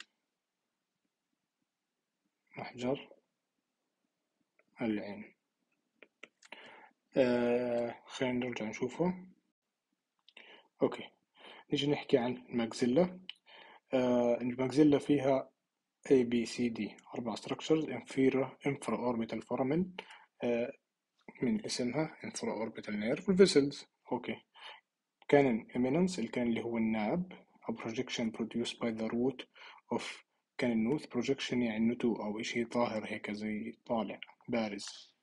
محجر العين. آه خلينا نرجع نشوفه. okay. نيجي نحكي عن ال maxilla آه ال maxilla فيها A B C D. أربع structures inferior infraorbital foramen. آه من اسمها infraorbital nerve وال vessels okay. canine eminence ال canine اللي هو الناب. أو projection produced by the root of كان النوث projection يعني نتوء أو إشي ظاهر هيك زي طالع بارز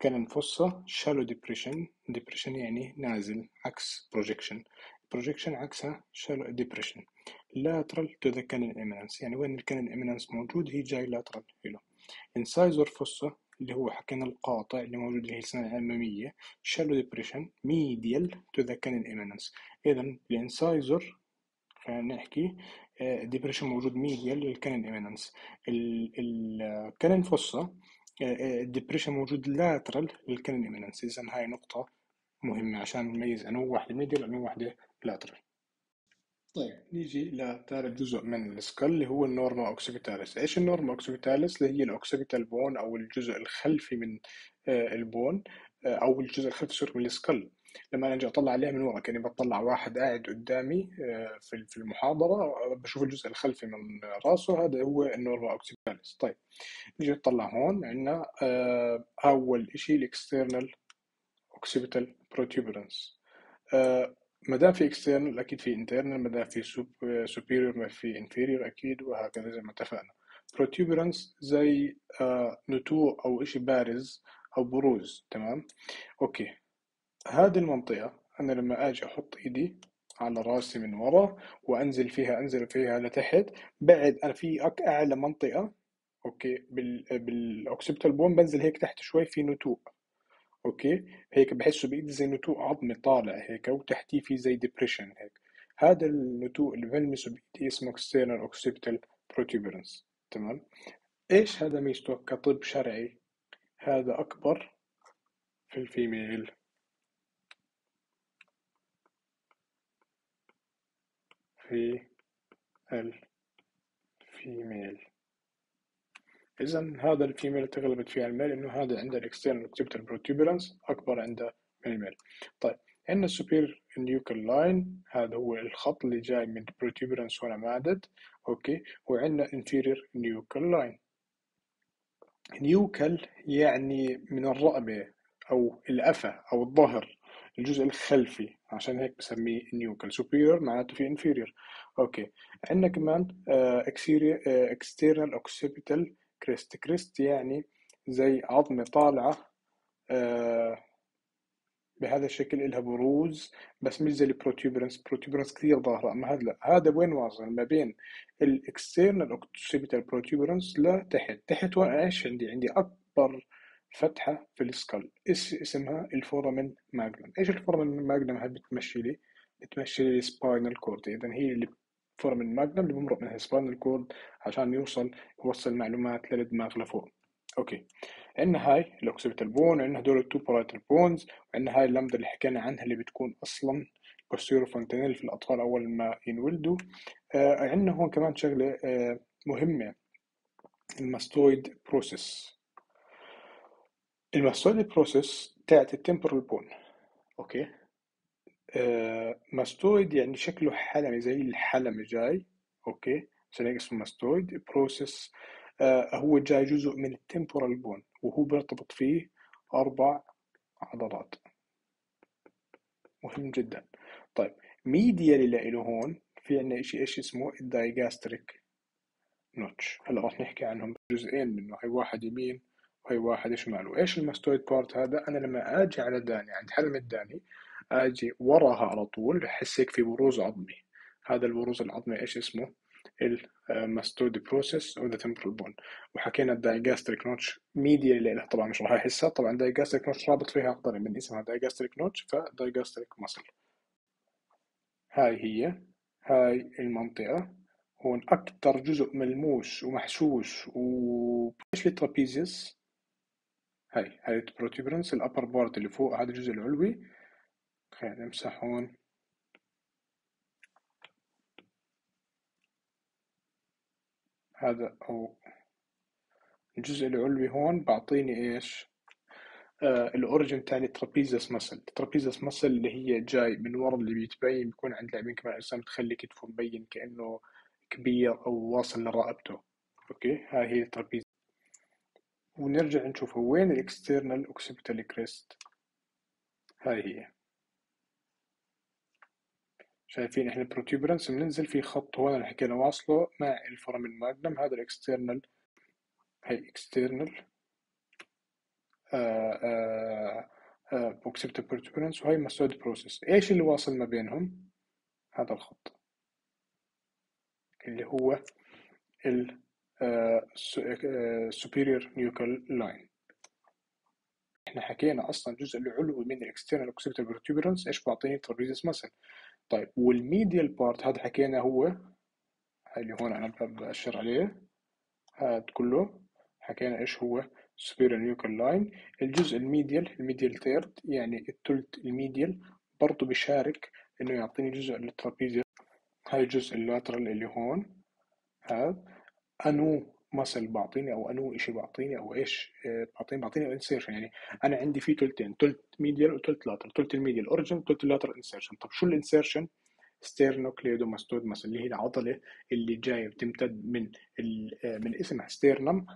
كان انفصة shallow depression depression يعني نازل عكس projection projection عكسها shallow depression lateral to the cannon eminence يعني وين الكانن eminence موجود هي جاي lateral له incisor fossa اللي هو حكينا القاطع اللي موجود اللي هي السنة الأمامية shallow depression medial to the cannon eminence إذا ال incisor خلينا نحكي depression موجود medial لل canine eminence ال canine fossa ال depression موجود lateral لل canine eminence إذا هاي نقطة مهمة عشان نميز أنه واحدة medial وانه واحدة lateral طيب نيجي لثالث جزء من ال skull اللي هو ال norma occipitalis إيش ال norma occipitalis اللي هي ال occipital bone أو الجزء الخلفي من ال bone أو الجزء الخلفي من ال skull لما أجي أطلع عليها من ورا كاني بطلع واحد قاعد قدامي في المحاضرة بشوف الجزء الخلفي من راسه هذا هو ال norma occipitalis طيب نيجي نطلع هون عندنا أول شيء ال external occipital protuberance ما دام في external أكيد في internal ما دام في superior ما في inferior أكيد وهكذا زي ما اتفقنا. protuberance زي نتوء أو شيء بارز أو بروز تمام؟ okay. هذه المنطقة أنا لما أجي أحط إيدي على رأسي من ورا وأنزل فيها أنزل فيها لتحت بعد أنا في أعلى منطقة okay بال بال occipital bone بنزل هيك تحت شوي في نتوء okay؟ هيك بحسه بإيدي زي نتوء عظمي طالع هيك وتحتيه في زي depression هيك. هذا النتوء اللي بلمسه بإيدي اسمه external occipital protuberance تمام؟ إيش هذا ميزته كطب شرعي؟ هذا أكبر في ال female. في ال female إذا هذا ال female تغلبت فيها ال male إنه هذا عنده ال external occipital protuberance أكبر عنده من ال male. طيب عندنا ال superior nuchal line هذا هو الخط اللي جاي من ال protuberance هنا مادد okay وعندنا inferior nuchal line nuchal يعني من الرقبة أو القفا أو الظهر الجزء الخلفي. عشان هيك بسميه nuchal superior معناته في inferior. okay. عندنا كمان external occipital crest. Crest يعني زي عظمة طالعة آه، بهذا الشكل إلها بروز بس مش زي ال protuberance protuberance كثير ظاهرة. أما هذا لا. هذا وين واصل؟ ما بين ال external occipital protuberance لتحت. تحت وين؟ إيش؟ عندي عندي أكبر فتحة في ال skull. اسمها ال foramen magnum إيش ال foramen magnum هاي بتمشي لي؟ بتمشي لي ال spinal cord اذا هي اللي foramen magnum اللي بمرق منها ال spinal cord عشان يوصل يوصل معلومات للدماغ لفوق okay. عندنا هاي ال occipital bone عندنا هدول ال two parietal bones وعندنا هاي اللمبة اللي حكينا عنها اللي بتكون أصلا posterior fontanelle في الأطفال أول ما ينولدوا. آه عندنا هون كمان شغلة آه مهمة ال mastoid process ال mastoid process تاعت ال temporal bone okay. آه mastoid يعني شكله حلمي زي الحلم جاي. okay. عشان هيك اسمه mastoid process آه هو جاي جزء من ال temporal bone وهو بيرتبط فيه أربع عضلات. مهم جدا. طيب medial إله هون في عندنا شيء إيش اسمه؟ ال digastric notch هلا راح نحكي عنهم جزئين منه هي واحد يمين وهي واحد شمال وايش ال mastoid part هذا؟ أنا لما آجي على داني عند حلم الداني آجي وراها على طول بحس هيك في بروز عظمي. هذا البروز العظمي إيش اسمه؟ ال mastoid process of the temporal bone. وحكينا ال digastric notch medial إله طبعا مش راح أحسها. طبعا ال digastric notch رابط فيها أقدر من اسمها digastric notch ف digastric muscle هاي هي. هاي المنطقة. هون أكثر جزء ملموس ومحسوس و إيش ال trapezius هاي هاي ال protuberance ال upper part اللي فوق هذا الجزء العلوي. خلينا نمسح هون. هذا أو الجزء العلوي هون بعطيني إيش؟ آه ال origin تاع ال trapezius muscle ال trapezius muscle اللي هي جاي من ورا اللي بيتبين بيكون عند لاعبين كمان أجسام تخلي كتفه مبين كأنه كبير أو واصل لرقبته. okay؟ هاي هي ال trapezius ونرجع نشوف وين ال external occipital crest هاي هي. شايفين إحنا ال protuberance بننزل في خط هون اللي حكينا واصله مع ال foramen magnum هذا ال external هي external occipital protuberance وهي mastoid process إيش اللي واصل ما بينهم؟ هذا الخط. اللي هو ال superior nuchal line. إحنا حكينا أصلا الجزء العلوي من ال external occipital protuberance إيش بعطيني trapezius muscle طيب وال medial part هذا حكينا هو اللي هون أنا بأشر عليه هذا كله حكينا إيش هو superior nuchal line. الجزء ال medial ال medial third يعني الثلث ال medial برضه بيشارك إنه يعطيني جزء ال trapezius هاي الجزء ال lateral اللي هون هذا أنو muscle بعطيني أو أنو إشي بعطيني أو إيش بعطيني بعطيني insertion يعني أنا عندي في ثلثين ثلث medial وثلث lateral ثلث ال medial origin ثلث ال lateral insertion طب شو ال insertion sternocleidomastoid مثلا اللي هي العضلة اللي جاية بتمتد من من اسمها sternum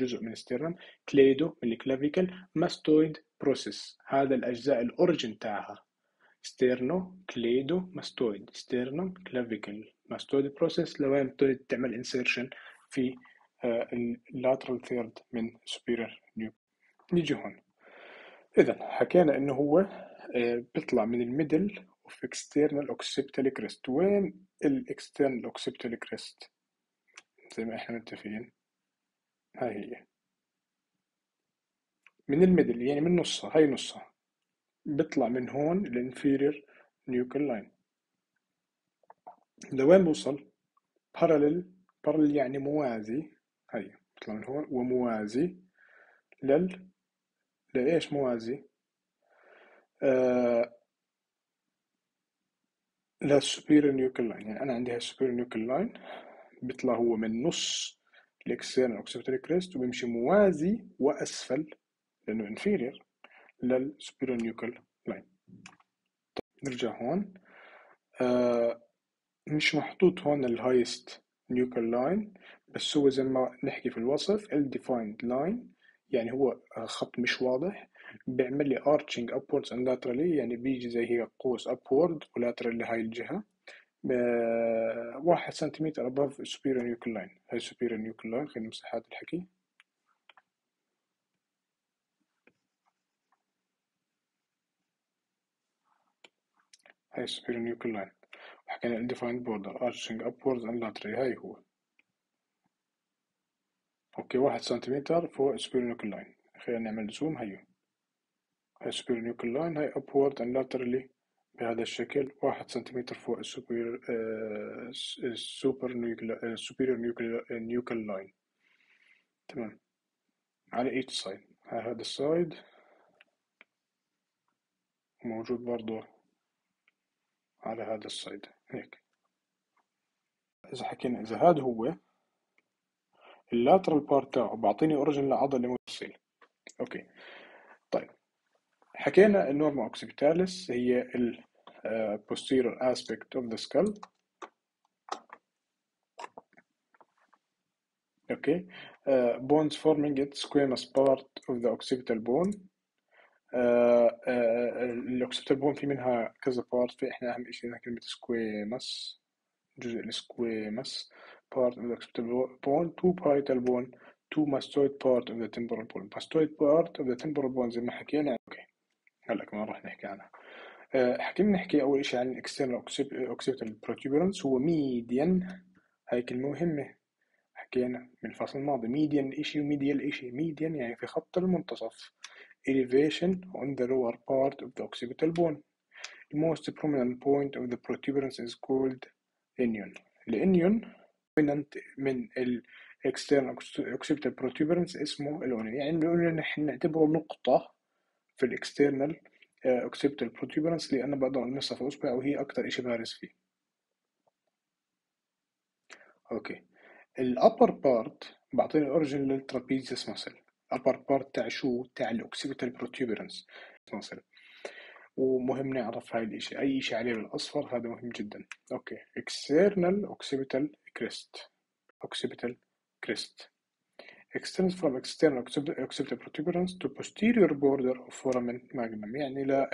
جزء من sternum cleido من ال clavicle mastoid process هذا الأجزاء ال origin تاعها. sternocleidomastoid sternum clavicle mastoid process لوين تعمل insertion في ال lateral third من superior nu نيجي هون. إذا حكينا إنه هو بيطلع من ال middle of external occipital crest. وين ال external occipital crest زي ما إحنا متفقين. هاي هي. من ال middle يعني من نصها هاي نصها. بيطلع من هون ال inferior nuchal line لوين بوصل؟ parallel parallel يعني موازي. هاي بيطلع من هون وموازي لل لإيش موازي؟ آه... لل superior nuchal line. يعني أنا عندي هال superior nuchal line بيطلع هو من نص ال external occipital crest وبيمشي موازي وأسفل لأنه inferior لل superior nuchal line. نرجع هون. آه مش محطوط هون ال highest nuchal line بس هو زي ما نحكي في الوصف ill defined line يعني هو آه، خط مش واضح. بيعمل لي arching upwards and laterally يعني بيجي زي هي قوس upward و lateral لهي الجهة. آه، واحد سنتيمتر above superior nuchal line هاي superior nuchal line خلينا نمسح هذا الحكي. هاي superior nuchal line يعني حكينا undefined border arching upwards and laterally هاي هو أوكي واحد سنتيمتر فوق ال superior nuchal line خلينا نعمل zoom هيو هاي ال superior nuchal line هاي upward and laterally بهذا الشكل. واحد سنتيمتر فوق ال superior ال superior nuchal nuchal line تمام. على each side. هاي هذا ال side موجود برضو على هذا ال side هيك. إذا حكينا إذا هذا هو ال lateral part تاعه. بعطيني origin لعضلة muscle أوكي. طيب. حكينا ال norma occipitalis هي ال uh, posterior aspect of the skull. okay uh, bones forming it squamous part of the occipital bone. ال occipital bone في منها كذا part في إحنا أهم شيء كلمة squamous جزء ال squamous part of the occipital bone two parietal bone two mastoid part of the temporal bone. mastoid part of the temporal زي ما حكينا. أوكي. هلا كمان راح نحكي عنها. حكينا نحكي أول شيء عن external occipital protuberance. هو median. هاي كلمة مهمة. حكينا من الفصل الماضي. median اشي و medial اشي median يعني في خط المنتصف. Elevation on the lower part of the occipital bone. The most prominent point of the protuberance is called inion. ال inion dominant من ال external occipital protuberance اسمه ال inion يعني ال inion نحن نعتبره نقطة في ال external occipital protuberance لأنه بقدر ألمسها في إصبعي وهي أكتر إشي بارز فيه. أوكي. ال upper part بعطيني ال origin لل trapezius muscle. Upper part تاع شو تاع ال occipital protuberance مثلا ومهم نعرف هاي الإشي أي إشي عليه بالأصفر هذا مهم جدا. أوكي. External occipital crest. Occipital crest. Extends from external occipital protuberance to posterior border of foramen magnum. يعني لا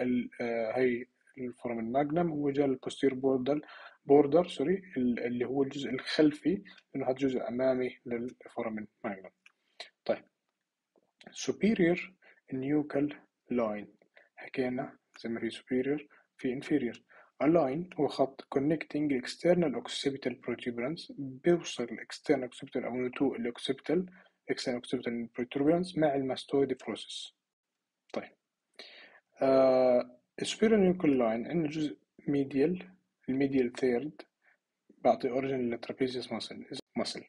هاي ال foramen magnum هو جا ال posterior border border sorry اللي هو الجزء الخلفي لأنه هذا جزء أمامي للفورامين ماجنم superior nuchal line حكينا زي ما في superior في inferior a line هو خط connecting external occipital protuberance بيوصل external occipital أو نتوء الoccipital external occipital protuberance مع الماستويد process طيب آه superior nuchal line عندنا جزء medial ال medial third بعطي origin لل trapezius muscle muscle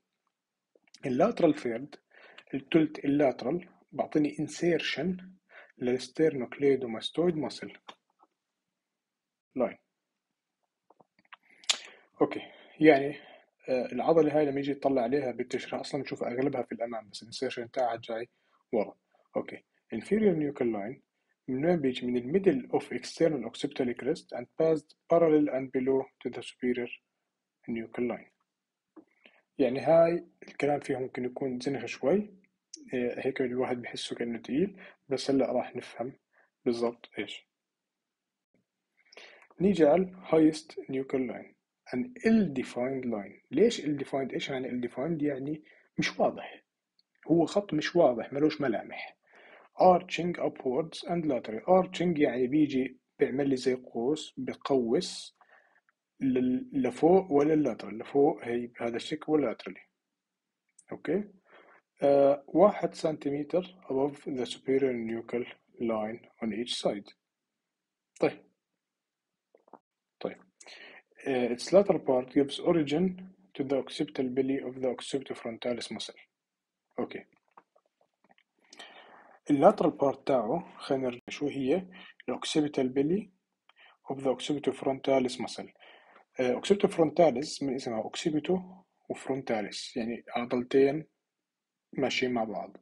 ال lateral third التلت ال lateral بعطيني insertion لل sternocleidomastoid muscle line أوكي يعني آه العضلة هاي لما يجي يطلع عليها بالتشريح أصلا بنشوف أغلبها في الأمام بس ال insertion تاعها جاي ورا. أوكي inferior nuchal line. من وين بيجي؟ من الميدل of external occipital crest and passed parallel and below to the superior nuchal line. يعني هاي الكلام فيها ممكن يكون زنخ شوي. هيك الواحد بحسه كأنه تقيل بس هلأ راح نفهم بالضبط إيش. نيجي على highest nuchal line an ill-defined line. ليش ill-defined إيش يعني ill-defined يعني مش واضح. هو خط مش واضح ملوش ملامح. Arching upwards and lateral. Arching يعني بيجي بيعمل لي زي قوس بقوس لفوق ول ال lateral لفوق هي بهذا الشكل ول laterally. أوكي؟ Uh, واحد سنتيمتر above the superior nuchal line on each side طيب طيب uh, its lateral part gives origin to the occipital belly of the occipitofrontalis muscle okay ال lateral part تاعه خلينا نرجع شو هي ال occipital belly of the occipitofrontalis muscle occipitofrontalis من اسمها occipito و frontalis يعني عضلتين ماشيين مع بعض.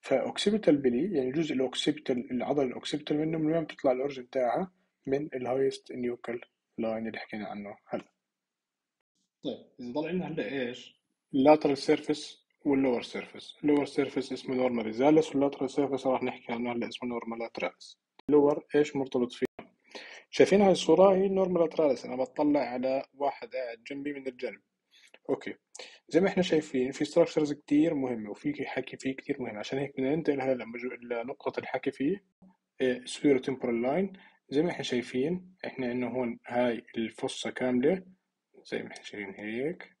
ف occipital belly يعني جزء ال occipital العضلة ال occipital منه من وين بتطلع ال origin تاعها من ال highest nuchal line اللي حكينا عنه هلا. طيب إذا ضل عندنا هلا إيش؟ اللاترال سيرفيس واللور سيرفيس اللور سيرفيس اسمه نورمال ريزالس واللاترال سيرفيس راح نحكي عنه هلا اسمه norma lateralis ال lower إيش مرتبط فيه؟ شايفين هاي الصورة؟ هي ال norma lateralis أنا بطلع على واحد قاعد جنبي من الجنب. okay. زي ما إحنا شايفين في structures كتير مهمة وفي حكي فيه كتير مهم. عشان هيك بدنا ننتقل هلأ لنقطة الحكي فيه. superior temporal line زي ما إحنا شايفين إحنا إنه هون هاي ال fossa كاملة. زي ما إحنا شايفين هيك.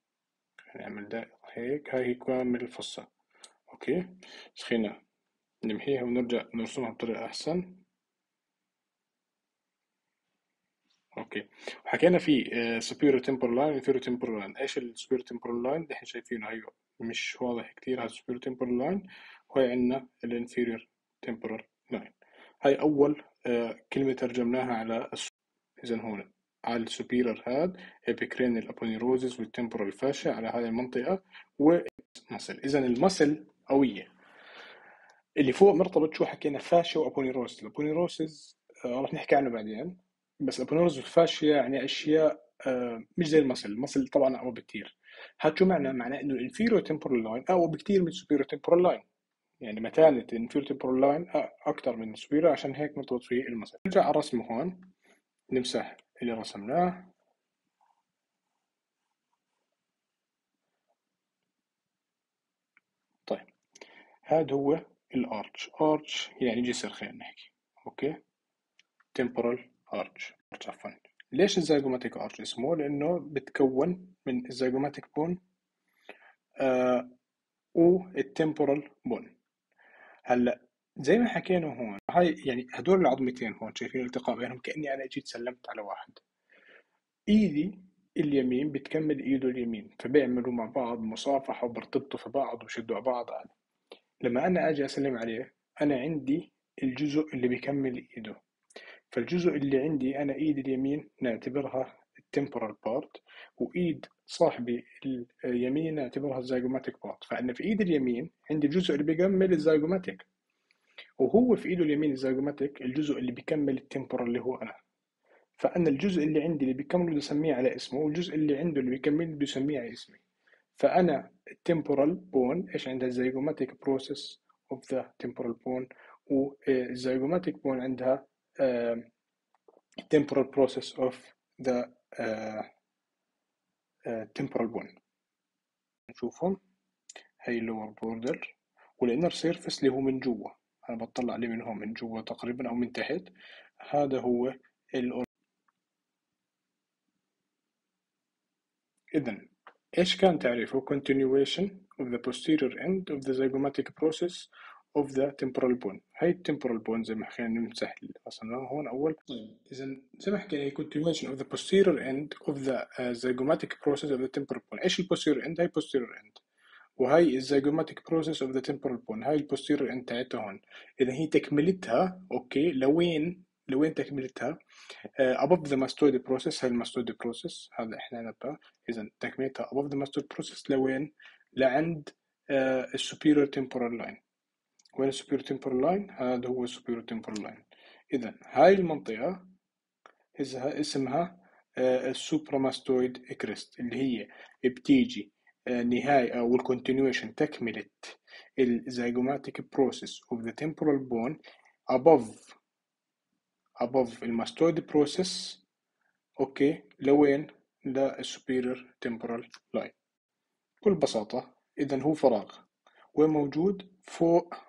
نعمل دائرة هيك. هاي هي كامل ال fossa. okay. بس خلينا نمحيها ونرجع نرسمها بطريقة أحسن. okay. وحكينا في superior temporal line inferior temporal line. إيش ال superior temporal line اللي إحنا شايفينه. هي مش واضح كتير هذا superior temporal line. وهي عندنا ال inferior temporal line. هاي أول آه، كلمة ترجمناها على اذا هون على ال superior هاد epicranial aponeurosis وال temporal fascia على هذه المنطقة و muscle اذا ال muscle قوية. اللي فوق مرتبط شو؟ حكينا fascia و aponeurosis ال aponeurosis آه، راح نحكي عنه بعدين. بس ال aponeurosis وال fascia يعني أشياء آه، مش زي ال muscle. ال muscle طبعا أقوى بكثير هذا شو معنى معناه إنه ال inferior temporal line أقوى بكثير من ال superior temporal line يعني متانة ال inferior temporal line أكثر من ال superior عشان هيك مرتبط فيه ال muscle. نرجع على الرسم هون. نمسح اللي رسمناه. طيب. هذا هو ال arch arch يعني جسر خلينا نحكي. okay. temporal arch عفوا ليش ال zygomatic arch اسمه لأنه بتكون من ال zygomatic bone آه وال temporal bone هلأ زي ما حكينا هون هاي يعني هدول العظمتين هون شايفين الالتقاء بينهم كأني أنا جيت سلمت على واحد. إيدي اليمين بتكمل إيده اليمين فبيعملوا مع بعض مصافحة وبرتبطوا في بعض وبشدوا على بعض. لما أنا أجي أسلم عليه أنا عندي الجزء اللي بيكمل إيده. فالجزء اللي عندي أنا إيدي اليمين نعتبرها ال temporal part وإيد صاحبي اليمين نعتبرها ال zygomatic part فأنا في إيدي اليمين عندي الجزء اللي بيكمل ال zygomatic وهو في إيده اليمين ال zygomatic الجزء اللي بيكمل ال temporal اللي هو أنا. فأنا الجزء اللي عندي اللي بيكمله بسميه على اسمه والجزء اللي عنده اللي بيكمل بسميه على اسمي. فأنا ال temporal bone إيش عندها؟ ال zygomatic process of the temporal bone وال zygomatic bone عندها temporal process of the uh, uh, temporal bone. نشوفهم. هي ال lower border وال inner surface اللي هو من جوا. أنا بطلع عليه من هون من جوا تقريبا أو من تحت. هذا هو ال اذا إيش كان تعريفه؟ continuation of the posterior end of the zygomatic process of the temporal bone. هاي ال temporal bone زي ما خلينا نمسح رسمناه هون أول. طيب إذا زي ما حكينا هي continuation of the posterior end of the uh, zygomatic process of the temporal bone. إيش ال posterior end هاي posterior end. وهي ال zygomatic process of the temporal bone. هاي ال posterior end تاعتها هون. إذا هي تكملتها okay لوين؟ لوين تكملتها؟ uh, above the mastoid process. هاي ال mastoid process. هذا إحنا نبقى إذا تكملتها above the mastoid process لوين؟ لعند uh, ال superior temporal line. وين ال superior temporal line هذا هو ال superior temporal line إذا هاي المنطقة اسمها آه، ال supramastoid crest اللي هي بتيجي آه، نهاية أو ال continuation تكملة ال zygomatic process of the temporal bone above above ال mastoid process okay لوين؟ لل superior temporal line بكل بساطة إذا هو فراغ. وين موجود؟ فوق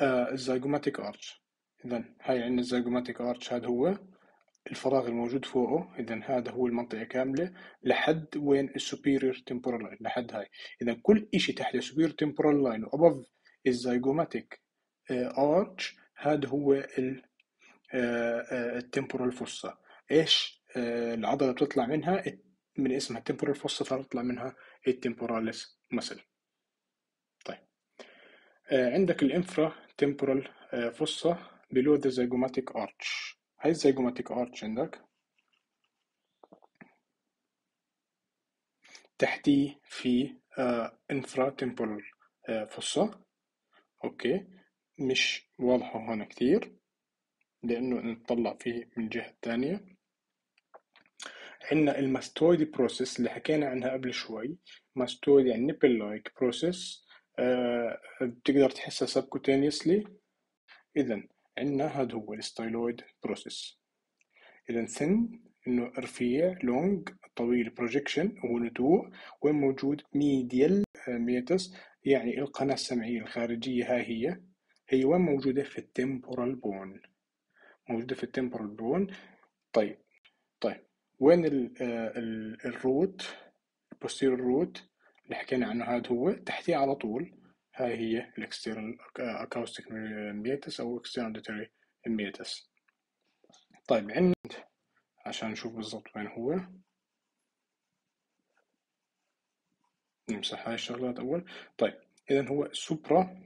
ال zygomatic arch. اذا هاي عندنا ال zygomatic arch هذا هو الفراغ الموجود فوقه. اذا هذا هو المنطقة كاملة لحد وين ال superior temporal line لحد هاي. اذا كل شيء تحت ال superior temporal line و above ال zygomatic arch هذا هو ال temporal fossa إيش؟ العضلة بتطلع منها من اسمها ال temporal fossa تطلع منها ال temporalis آه، عندك ال infratemporal fossa below the zygomatic arch. هاي ال zygomatic arch عندك. تحتيه في infratemporal fossa okay. مش واضحة هون كتير لأنه نتطلع فيه من الجهة الثانية عندنا ال mastoid process اللي حكينا عنها قبل شوي. mastoid يعني nipple-like process بتقدر تحسها subcutaneously إذا عندنا هذا هو ال styloid process إذا thin إنه رفيع long طويل projection ونتوء وين موجود medial meatus يعني القناة السمعية الخارجية هاي هي. هي وين موجودة في ال temporal bone موجودة في ال temporal bone طيب طيب وين ال ال ال root ال posterior root اللي حكينا عنه. هذا هو تحتيه على طول. هاي هي ال external acoustic meatus أو external meatus طيب عند عشان نشوف بالضبط وين هو. نمسح هاي الشغلات أول. طيب إذا هو supra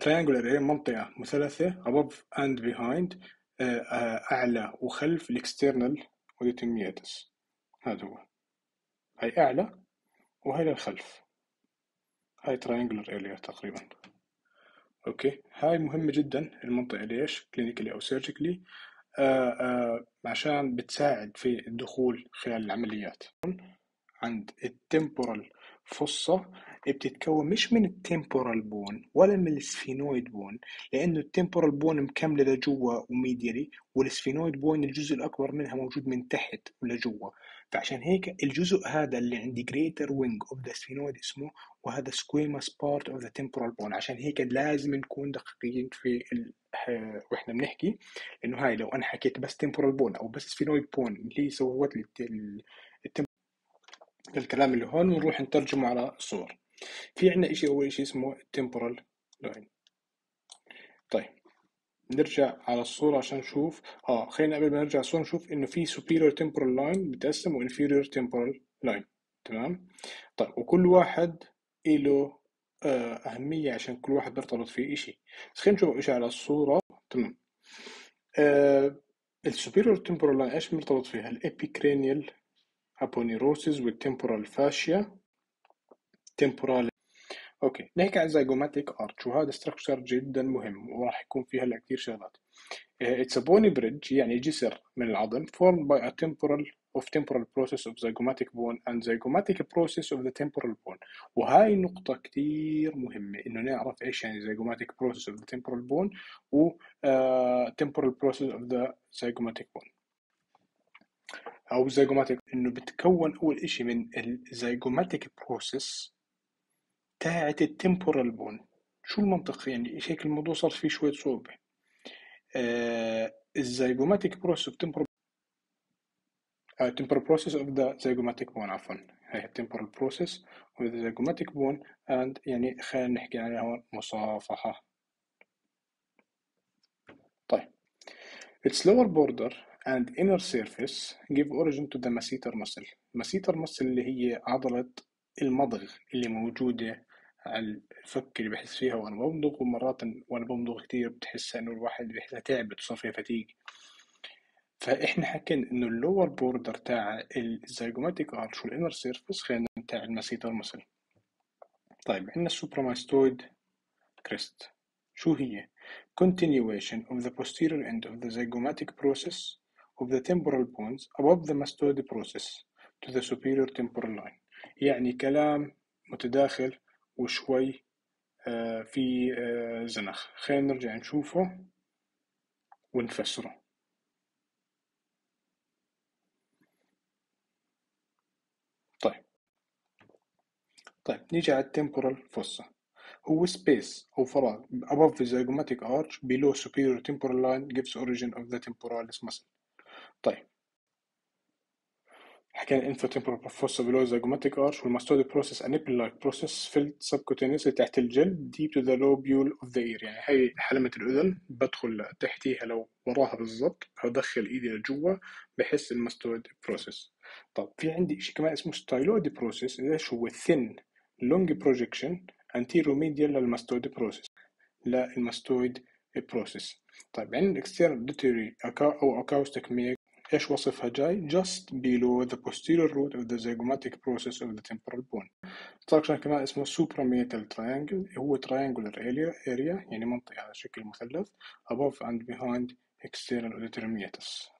triangular هي منطقة مثلثة above and behind آه، آه، أعلى وخلف ال external auditory meatus هذا هو. هاي أعلى وهاي للخلف. هاي triangular area تقريبا. okay. هاي مهمة جدا المنطقة ليش؟ clinically أو surgically آه آه عشان بتساعد في الدخول خلال العمليات. عند ال temporal fossa بتتكون مش من ال temporal bone ولا من ال sphenoid bone لأنه ال temporal bone مكملة لجوا و medially وال sphenoid bone الجزء الأكبر منها موجود من تحت لجوا. فعشان هيك الجزء هذا اللي عندي greater wing of the sphenoid اسمه وهذا squamous part of the temporal bone. عشان هيك لازم نكون دقيقين في ال... وإحنا بنحكي انه هاي لو أنا حكيت بس temporal bone أو بس sphenoid bone اللي سوت لي التم... الكلام اللي هون ونروح نترجمه على الصور في عندنا إشي أول إشي اسمه temporal line. طيب. نرجع على الصورة عشان نشوف. آه خلينا قبل ما نرجع الصورة نشوف إنه في superior temporal line بتقسم و inferior temporal line. تمام؟ طيب وكل واحد له آه أهمية عشان كل واحد بيرتبط فيه إشي. بس خلينا نشوف إشي على الصورة. تمام. آه ال superior temporal line إيش مرتبط فيها؟ ال epicranial aponeurosis وال temporal fascia. Temporal okay نحكي عن zygomatic arch وهذا structure جدا مهم وراح يكون فيه هلا كثير شغلات it's bony bridge يعني جسر من العظم formed by a temporal of temporal process of zygomatic bone and zygomatic process of the temporal bone وهاي نقطة كتير مهمة إنه نعرف إيش يعني zygomatic process of the temporal bone و uh, temporal process of the zygomatic bone أو zygomatic إنه بتكون أول إشي من ال zygomatic process تاعت ال temporal bone شو المنطق؟ يعني هيك الموضوع صار فيه شوية صعوبة. ال zygomatic process of temporal temporal process of the zygomatic bone عفوا. هي process of the zygomatic bone and يعني خلينا نحكي عنها هون مصافحة. طيب. Its lower border and inner surface give origin to the masseter muscle. Masseter muscle اللي هي عضلة المضغ اللي موجودة على الفك اللي بحس فيها وأنا بمضغ ومرات وأنا بمضغ كتير بتحس إنه الواحد بيحسها تعبت وصار فيها fatigue فإحنا حكينا إنه ال lower border تاع ال zygomatic arch وال inner surface خلينا تاع ال masseter muscle طيب عندنا ال supramastoid crest. شو هي؟ continuation of the posterior end of the zygomatic process of the temporal bones above the mastoid process to the superior temporal line. يعني كلام متداخل وشوي آه في آه زنخ خلينا نرجع نشوفه ونفسره طيب طيب نيجي على التمبورال فوسا هو space أو فراغ above the zygomatic arch below superior temporal line gives origin of the temporalis muscle طيب حكينا infratemporal fossa below zygomatic arch وال mastoid process a nipple-like process felt subcutaneously تحت الجلد deep to the lobule of the ear يعني هي حلمة الأذن بدخل تحتيها لو وراها بالضبط بدخل إيدي لجوا بحس ال mastoid process طب في عندي شيء كمان اسمه styloid process إيش هو thin long projection anteromedial لل mastoid لا ال mastoid process طيب عندنا external auditory أو acoustic إيش وصفها جاي just below the posterior root of the zygomatic process of the temporal bone structure كمان اسمه suprameatal triangle هو triangular area, area يعني منطقة على شكل مثلث above and behind external auditory meatus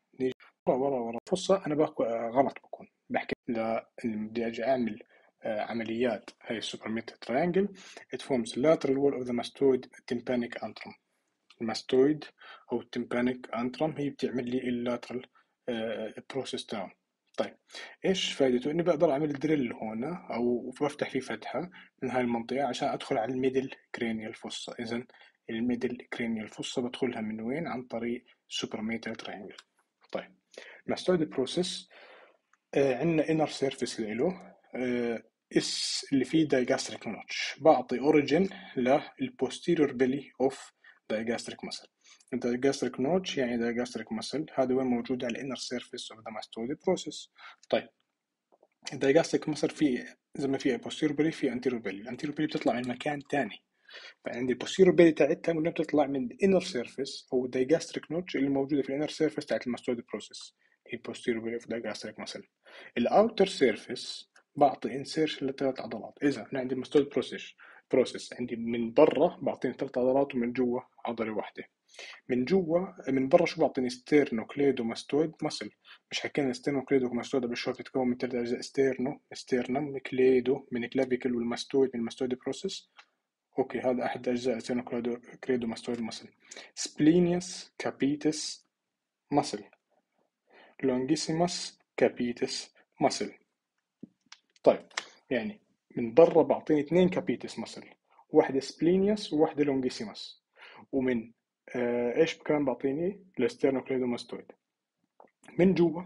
ورا ورا ورا فصة أنا بحكي غلط بكون بحكي لا بدي أجي أعمل عمليات هاي ال suprameatal triangle it forms lateral wall of the mastoid tympanic antrum ال mastoid أو ال tympanic antrum هي بتعمل لي ال lateral process تاعه طيب إيش فائدته؟ إني بقدر أعمل drill هنا أو بفتح فيه فتحة من هاي المنطقة عشان أدخل على ال middle cranial fossa اذا ال middle cranial fossa بدخلها من وين؟ عن طريق suprameatal triangle طيب mastoid process آه عندنا inner surface له. آه اس اللي فيه digastric notch بعطي origin لل posterior belly of digastric muscle. ال digastric notch يعني digastric muscle. هذا وين موجود؟ على ال inner surface of the mastoid process. طيب. ال digastric muscle فيه زي ما في posterior belly في anterior belly. ال anterior belly بتطلع من مكان تاني. فعندي ال posterior belly تاعتها من بتطلع من ال inner surface أو ال digastric notch اللي موجودة في ال inner surface تاعت ال mastoid process هي posterior belly of digastric muscle. ال outer surface بعطي insertion لثلاث عضلات. إذا أنا عندي ال mastoid process process عندي من برا بعطيني ثلاث عضلات ومن جوا عضلة واحدة. من جوا من برا شو بعطيني sterno cleido mastoid؟ muscle مش حكينا sterno cleido mastoid قبل شوي بتتكون من ثلاث أجزاء. sterno sternum cleido من clavicle وال mastoid من ال mastoid process. okay هذا أحد أجزاء sterno cleido cleido mastoid muscle splenius capitis muscle longissimus capitis muscle طيب يعني من برا بعطيني اثنين capitis muscle واحدة splenius وواحدة longissimus. ومن إيش كمان بعطيني؟ ال sternocleidomastoid من جوا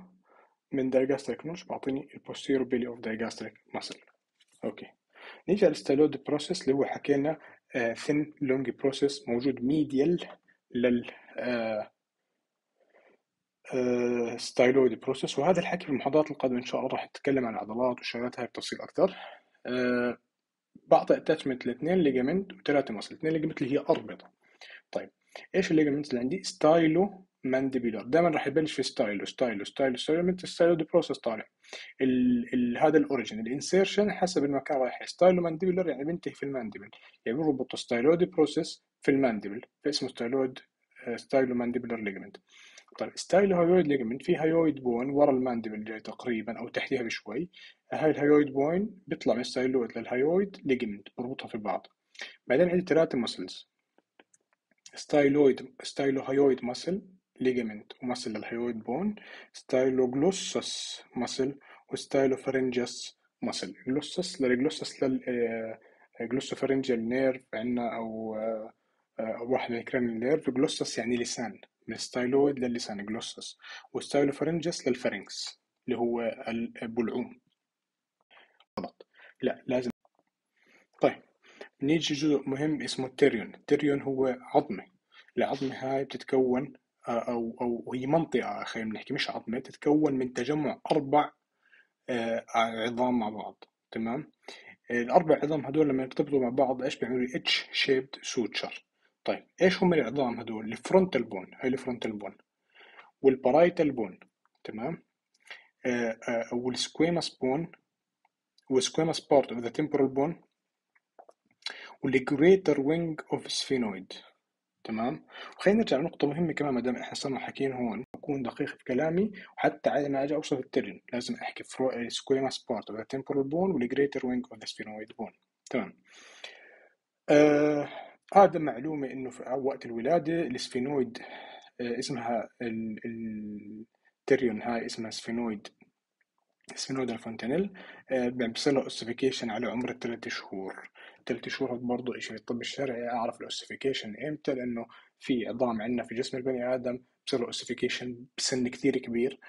من digastric notch بعطيني ال posterior belly of digastric muscle okay. نيجي على ال styloid process اللي هو حكينا آه thin long process موجود medial لل آه آه styloid process وهذا الحكي في المحاضرات القادمة إن شاء الله راح نتكلم عن العضلات والشغلات هاي بتفصيل أكثر أه بعطي attachment لاثنين ligament وثلاثة muscle اثنين ligament اللي هي أربطة. طيب. إيش ال ligament اللي عندي؟ stylo mandibular دائما راح يبلش في stylo stylo stylo stylo styloid process طالع ال ال هذا ال origin ال insertion حسب المكان رايح. stylo mandibular يعني بينتهي في ال mandible. يعني بنربط styloid process في ال mandible. فاسمه styloid stylo mandibular ligament طيب stylo hyoid ligament في hyoid bone ورا ال mandible جاي تقريبا أو تحتيها بشوي. هاي ال hyoid bone بيطلع من styloid لل hyoid ligament بربطها في بعض. بعدين عندي ثلاثة muscles styloid stylo hyoid muscle ligament و muscle لل hyoid bone stylo glossus muscle و stylo pharyngeus muscle glossus لل glossus لل glossopharyngeal nerve عندنا أو أو واحد من ال cranial nerve glossus يعني لسان. من styloid للسان. glossus و stylopharyngeus لل pharynx اللي هو البلعوم. غلط. لا لازم. طيب. نيجي جزء مهم اسمه ال pterion. ال pterion هو عظمة. العظمة هاي بتتكون أو أو هي منطقة خلينا نحكي مش عظمة تتكون من تجمع أربع عظام مع بعض. تمام؟ الأربع عظام هدول لما يرتبطوا مع بعض إيش بيعملوا؟ H shaped suture طيب إيش هم العظام هدول؟ ال frontal bone هاي ال frontal bone وال parietal bone تمام؟ آه آه وال squamous bone وال squamous part of the temporal bone وال greater wing of sphenoid تمام؟ وخلينا نرجع لنقطة مهمة كمان ما دام إحنا صرنا حاكيين هون أكون دقيق في كلامي وحتى على ما أجي أوصل ال pterion. لازم أحكي فرو squamous part of the temporal bone وال greater wing of the sphenoid bone تمام؟ آه هذا معلومة إنه في وقت الولادة ال sphenoid اسمها ال pterion هاي اسمها sphenoid sphenoid ال fontanelle بيصير له ossification على عمر الثلاث شهور. ثلاث شهور برضه شيء الطب الشرعي أعرف ال ossification إمتى لأنه في عظام عندنا في جسم البني آدم بصير له ossification بسن كثير كبير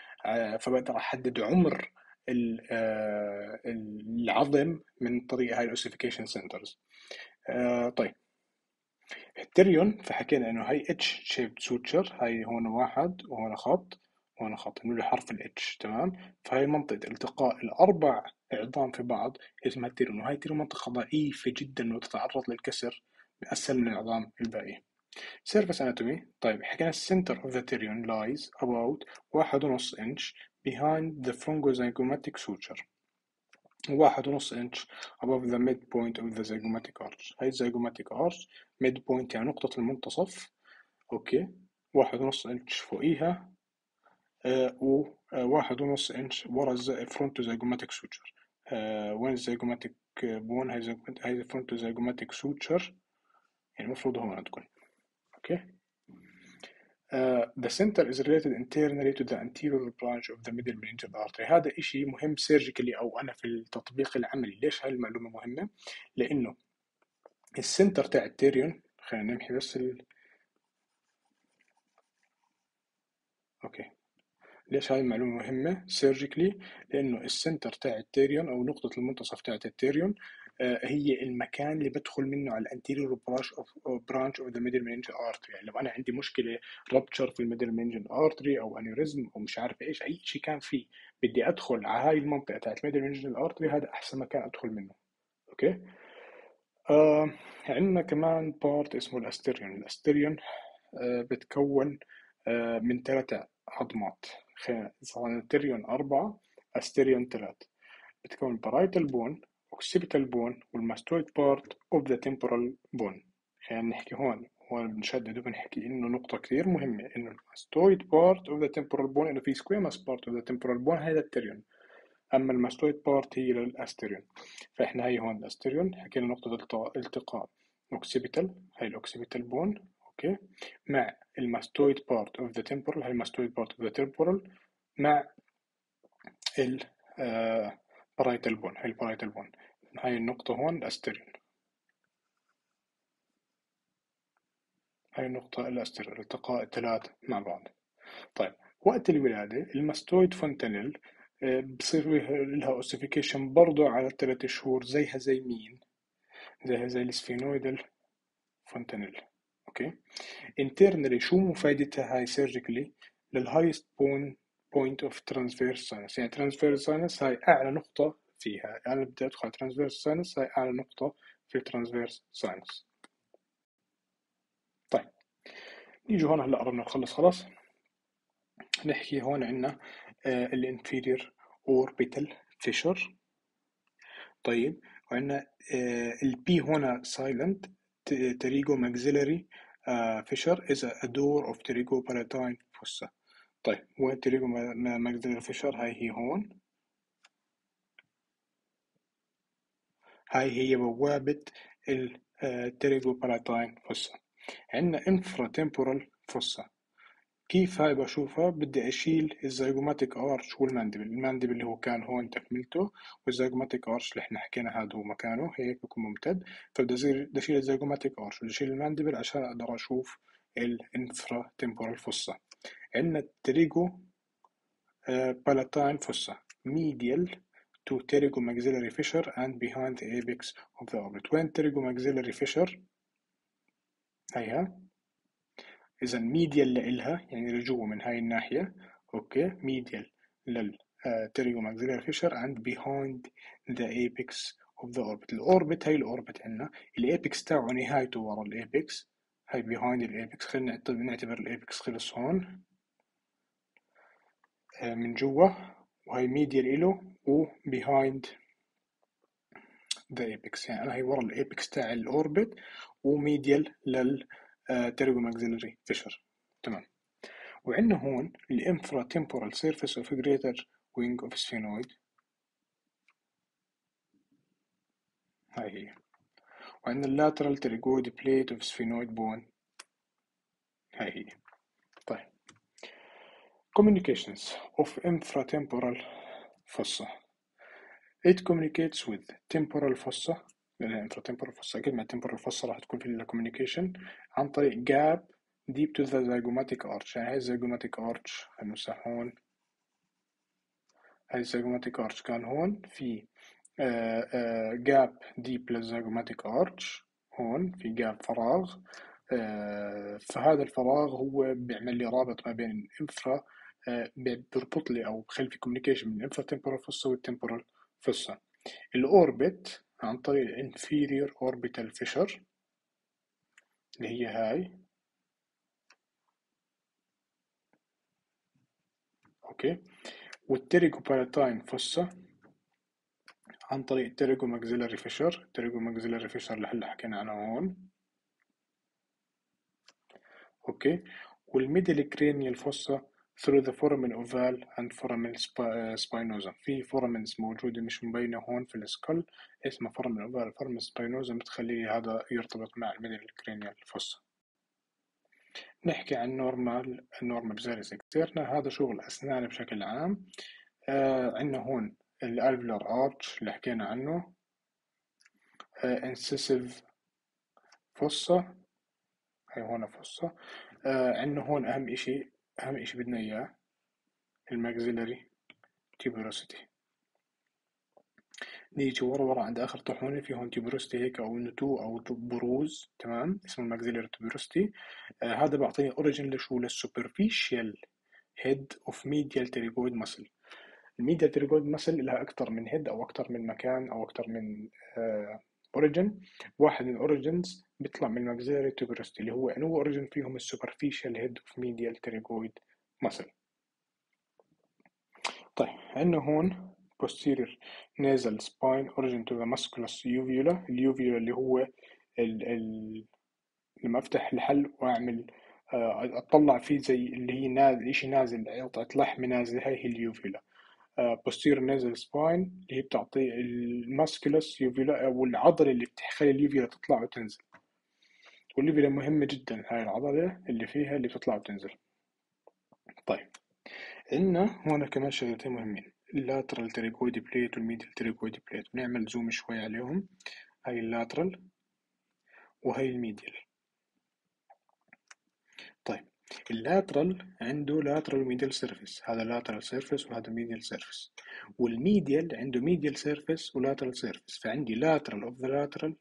فبقدر أحدد عمر العظم من طريق هاي ال ossification centers طيب. ال pterion فحكينا إنه هاي H shaped suture هاي هون واحد وهون خط. وهون خط نقول حرف ال H تمام؟ فهي منطقة التقاء الأربع عظام في بعض اسمها ال pterion وهي ال pterion منطقة ضعيفة جدا وتتعرض للكسر أسهل من العظام الباقية surface anatomy. طيب حكينا center of the pterion lies about واحد ونص inch behind the frontozygomatic suture. واحد ونص inch above the midpoint of the zygomatic arch. هاي ال zygomatic arch midpoint يعني نقطة المنتصف. okay. واحد ونص inch فوقيها. وواحد ونص inch ورا ال frontozygomatic suture. آه وين ال zygomatic bone هاي هاي ال frontozygomatic suture. يعني المفروض هون تكون. okay؟ Uh, the center is related internally to the anterior branch of the middle meningeal artery. هذا إشي مهم surgically أو أنا في التطبيق العملي. ليش هاي المعلومة مهمة؟ لأنه ال center تاع ال pterion خلينا نمحي بس ال... okay. ليش هاي المعلومة مهمة surgically؟ لأنه ال center تاع ال pterion أو نقطة المنتصف تاعت ال pterion آه، هي المكان اللي بدخل منه على ال anterior branch of branch of the middle meningeal artery يعني لو أنا عندي مشكلة rupture في ال middle meningeal artery أو aneurysm أو مش عارف إيش أي شيء كان فيه بدي أدخل على هاي المنطقة تاعت ال middle meningeal artery هذا أحسن مكان أدخل منه. okay؟ آه عندنا كمان part اسمه ال asterion. ال asterion آه بتكون آه من ثلاثة عظمات. ال pterion أربعة asterion ثلاث بتكون parietal bone occipital bone وال mastoid part of the temporal bone. خلينا نحكي هون هون بنشدد وبنحكي إنه نقطة كثير مهمة إنه ال mastoid part of the temporal bone إنه في squamous part of the temporal bone هذا ال pterion. أما ال mastoid part هي لل asterion. فإحنا هي هون ال asterion حكينا نقطة التقاء. occipital هي ال occipital bone okay مع ال mastoid part of the temporal هي ال mastoid part of the temporal مع ال parietal bone هاي ال parietal bone هاي النقطة هون ال asterion هاي النقطة ال asterion التقاء الثلاث مع بعض. طيب وقت الولادة ال mastoid fontanelle آه، بصير لها ossification برضو على ثلاث شهور زيها زي مين؟ زيها زي ال sphenoidal fontanelle okay internally شو مفايدتها هاي surgically لل highest bone point of transverse sinus يعني transverse sinus هاي أعلى نقطة فيها. يعني بدي أدخل transverse sinus هاي أعلى نقطة في ال transverse sinus طيب نيجي هون هلأ قربنا نخلص خلاص؟ نحكي هون عندنا ال inferior orbital fissure طيب وعندنا البي هنا سايلنت pterygomaxillary fissure is a door of pterygo palatine fossa. طيب وين pterygomaxillary fissure هاي هي هون هاي هي بوابة ال pterygopalatine fossa عندنا infratemporal fossa كيف هاي بشوفها؟ بدي أشيل ال zygomatic arch وال mandible ال mandible اللي هو كان هون تكملته وال zygomatic arch اللي إحنا حكينا هذا هو مكانه هيك بكون ممتد. فبدي أشيل ال zygomatic arch بدي اشيل ال mandible عشان أقدر أشوف ال infratemporal fossa عندنا ال pterygopalatine fossa medial to pterygomaxillary fissure and behind the apex of the orbit وين pterygomaxillary fissure? هيها. إذا medial لإلها يعني لجوا من هاي الناحية. okay medial لل pterygomaxillary fissure and behind the apex of the orbit. ال orbit هاي ال orbit عندنا. ال apex تاعه نهايته ورا ال apex هاي behind ال apex خلينا نعتبر ال apex خلص هون. من جوا. وهي medial و behind the apex. يعني أنا هي ورا الأبيكس تاع الأوربت. وميديال لل maxillary fissure تمام وعندنا هون الانفرا temporal surface of greater wing of sphenoid هاي هي وعندنا lateral pterygoid plate of sphenoid bone هاي هي طيب communications of infratemporal fossa it communicates with temporal fossa لأنها infratemporal fossa أكيد مع temporal fossa راح تكون في communication عن طريق gap deep to the zygomatic arch. يعني هاي ال zygomatic arch هنمسح هون. هاي ال zygomatic arch كان هون في gap deep لل zygomatic arch هون في gap فراغ فهذا الفراغ هو بيعمل لي رابط ما بين ال infra بيربط لي أو بخلي في communication من ال infratemporal fossa وال temporal fossa ال orbit عن طريق inferior orbital fissure اللي هي هاي. okay. وال pterygo وال pterygopalatine fossa عن طريق ال pterygomaxillary fissure ال pterygomaxillary fissure اللي هلا حكينا عنه هون. okay. وال middle cranial fossa through the foramen ovale and foramen spinosum في foramens موجودة مش مبينة هون في ال skull اسمها foramen ovale foramen spinosum بتخلي هذا يرتبط مع ال middle cranial fossa. نحكي عن norma norma basalis externa هذا شغل أسنان بشكل عام. آه عندنا هون ال alveolar arch اللي حكينا عنه. incisive fossa هاي هون fossa آه عندنا هون أهم إشي أهم إشي بدنا إياه ال maxillary tuberosity نيجي ورا ورا عند آخر طحونة في هون tuberosity هيك أو نتو أو بروز تمام اسمه ال maxillary tuberosity آه هذا بيعطيني origin لشو لل superficial head of medial pterygoid muscle ال medial pterygoid muscle لها أكثر من head أو أكثر من مكان أو أكثر من origin آه واحد من ال origins بيطلع من ال maxillary tuberosity اللي هو أنو origin فيهم ال superficial head of medial pterygoid muscle طيب عندنا هون posterior nasal spine origin to the musculus uvula. ال uvula اللي هو ال ال لما أفتح الحلق وأعمل أطلع فيه زي اللي هي نازل إشي نازل قطعة لحم نازل هاي هي ال uvula posterior nasal spine اللي هي بتعطي ال musculus uvula أو العضلة اللي بتخلي ال uvula تطلع وتنزل. وال uvula مهمة جدا هاي العضلة اللي فيها اللي بتطلع وتنزل. طيب عندنا هون كمان شغلتين مهمين. ال lateral pterygoid plate وال medial pterygoid plate. بنعمل zoom شوي عليهم. هاي ال lateral وهي ال medial. ال lateral عنده lateral و medial surface هذا lateral surface وهذا medial surface وال medial عنده medial surface و lateral surface فعندي lateral of the lateral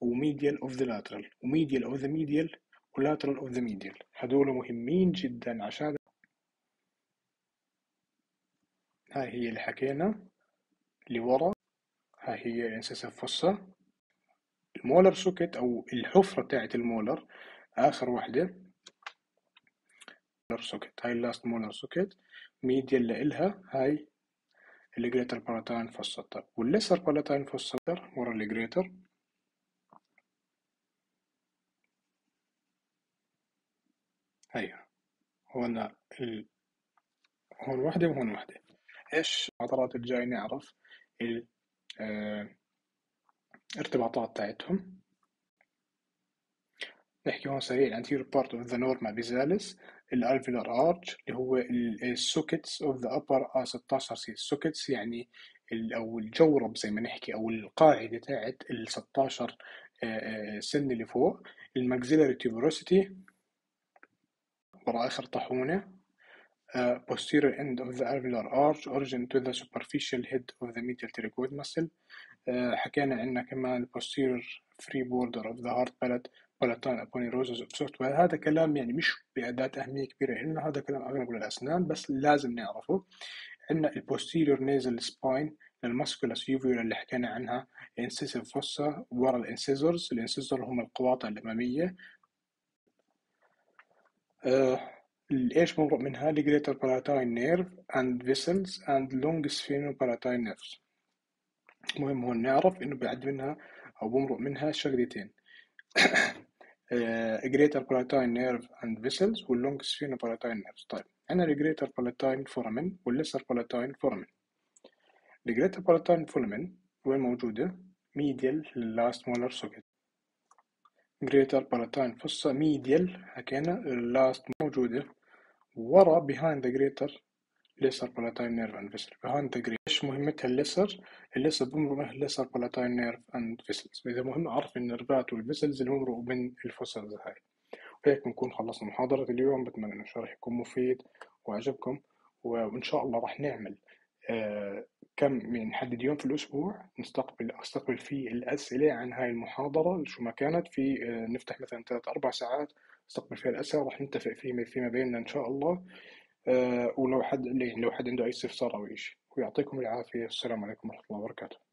و medial of the lateral و medial of the medial و lateral of the medial هدول مهمين جدا عشان هاي هي اللي حكينا. لورا هاي هي ال incisive fossa ال molar socket أو الحفرة تاعت ال molar آخر وحدة. molar socket هاي ال last molar socket medial لإلها هاي ال greater palatine fossa طيب وال lesser palatine fossa ورا ال greater هيها هون ال... هون واحدة وهون واحدة إيش العضلات الجاي نعرف؟ الارتباطات تاعتهم. نحكي هون سريع anterior part of the norma basalis ال alveolar arch اللي هو ال sockets of the upper 16 teeth ال sockets يعني أو الجورب زي ما نحكي أو القاعدة تاعت ال 16 سن اللي فوق ال maxillary tuberosity ورا اخر طاحونة Uh, posterior end of the alveolar arch origin to the superficial head of the medial pterygoid muscle uh, حكينا عنا كمان posterior free border of the hard palate palatine aponeurosis of soft هذا كلام يعني مش بذات أهمية كبيرة. لأنه هذا كلام أغلب الأسنان بس لازم نعرفه. عندنا ال posterior nasal spine لل musculus uvulae اللي حكينا عنها incisive fossa ورا ال incisors ال incisor هم القواطع الأمامية. uh, إيش ممرق منها؟ ال greater palatine nerve and vessels and long sphenopalatine nerves المهم هون نعرف إنه بعد منها أو بمرق منها شغلتين. greater palatine nerve and vessels وال long sphenopalatine nerves طيب عندنا ال greater palatine foramen وال lesser palatine foramen ال greater palatine foramen وين موجودة؟ medial لل last molar socket greater palatine fossa medial حكينا last موجودة. ورا behind the greater palatine nerve and vessel behind the greater إيش مهمتها ال lesser؟ ال lesser بمرق lesser palatine nerve and vessels إذا مهم أعرف النرفات وال vessels اللي بمرقوا من ال fossas هاي. وهيك بنكون خلصنا محاضرة اليوم. بتمنى إنه الشرح يكون مفيد وعجبكم وإن شاء الله راح نعمل آه كم نحدد يوم في الأسبوع. نستقبل أستقبل فيه الأسئلة عن هاي المحاضرة شو ما كانت. في آه نفتح مثلا ثلاث أربع ساعات. نستقبل فيها الأسئلة. راح نتفق فيه فيما بيننا إن شاء الله. ولو حد لو حد عنده أي استفسار أو إشي ويعطيكم العافية. السلام عليكم ورحمة الله وبركاته.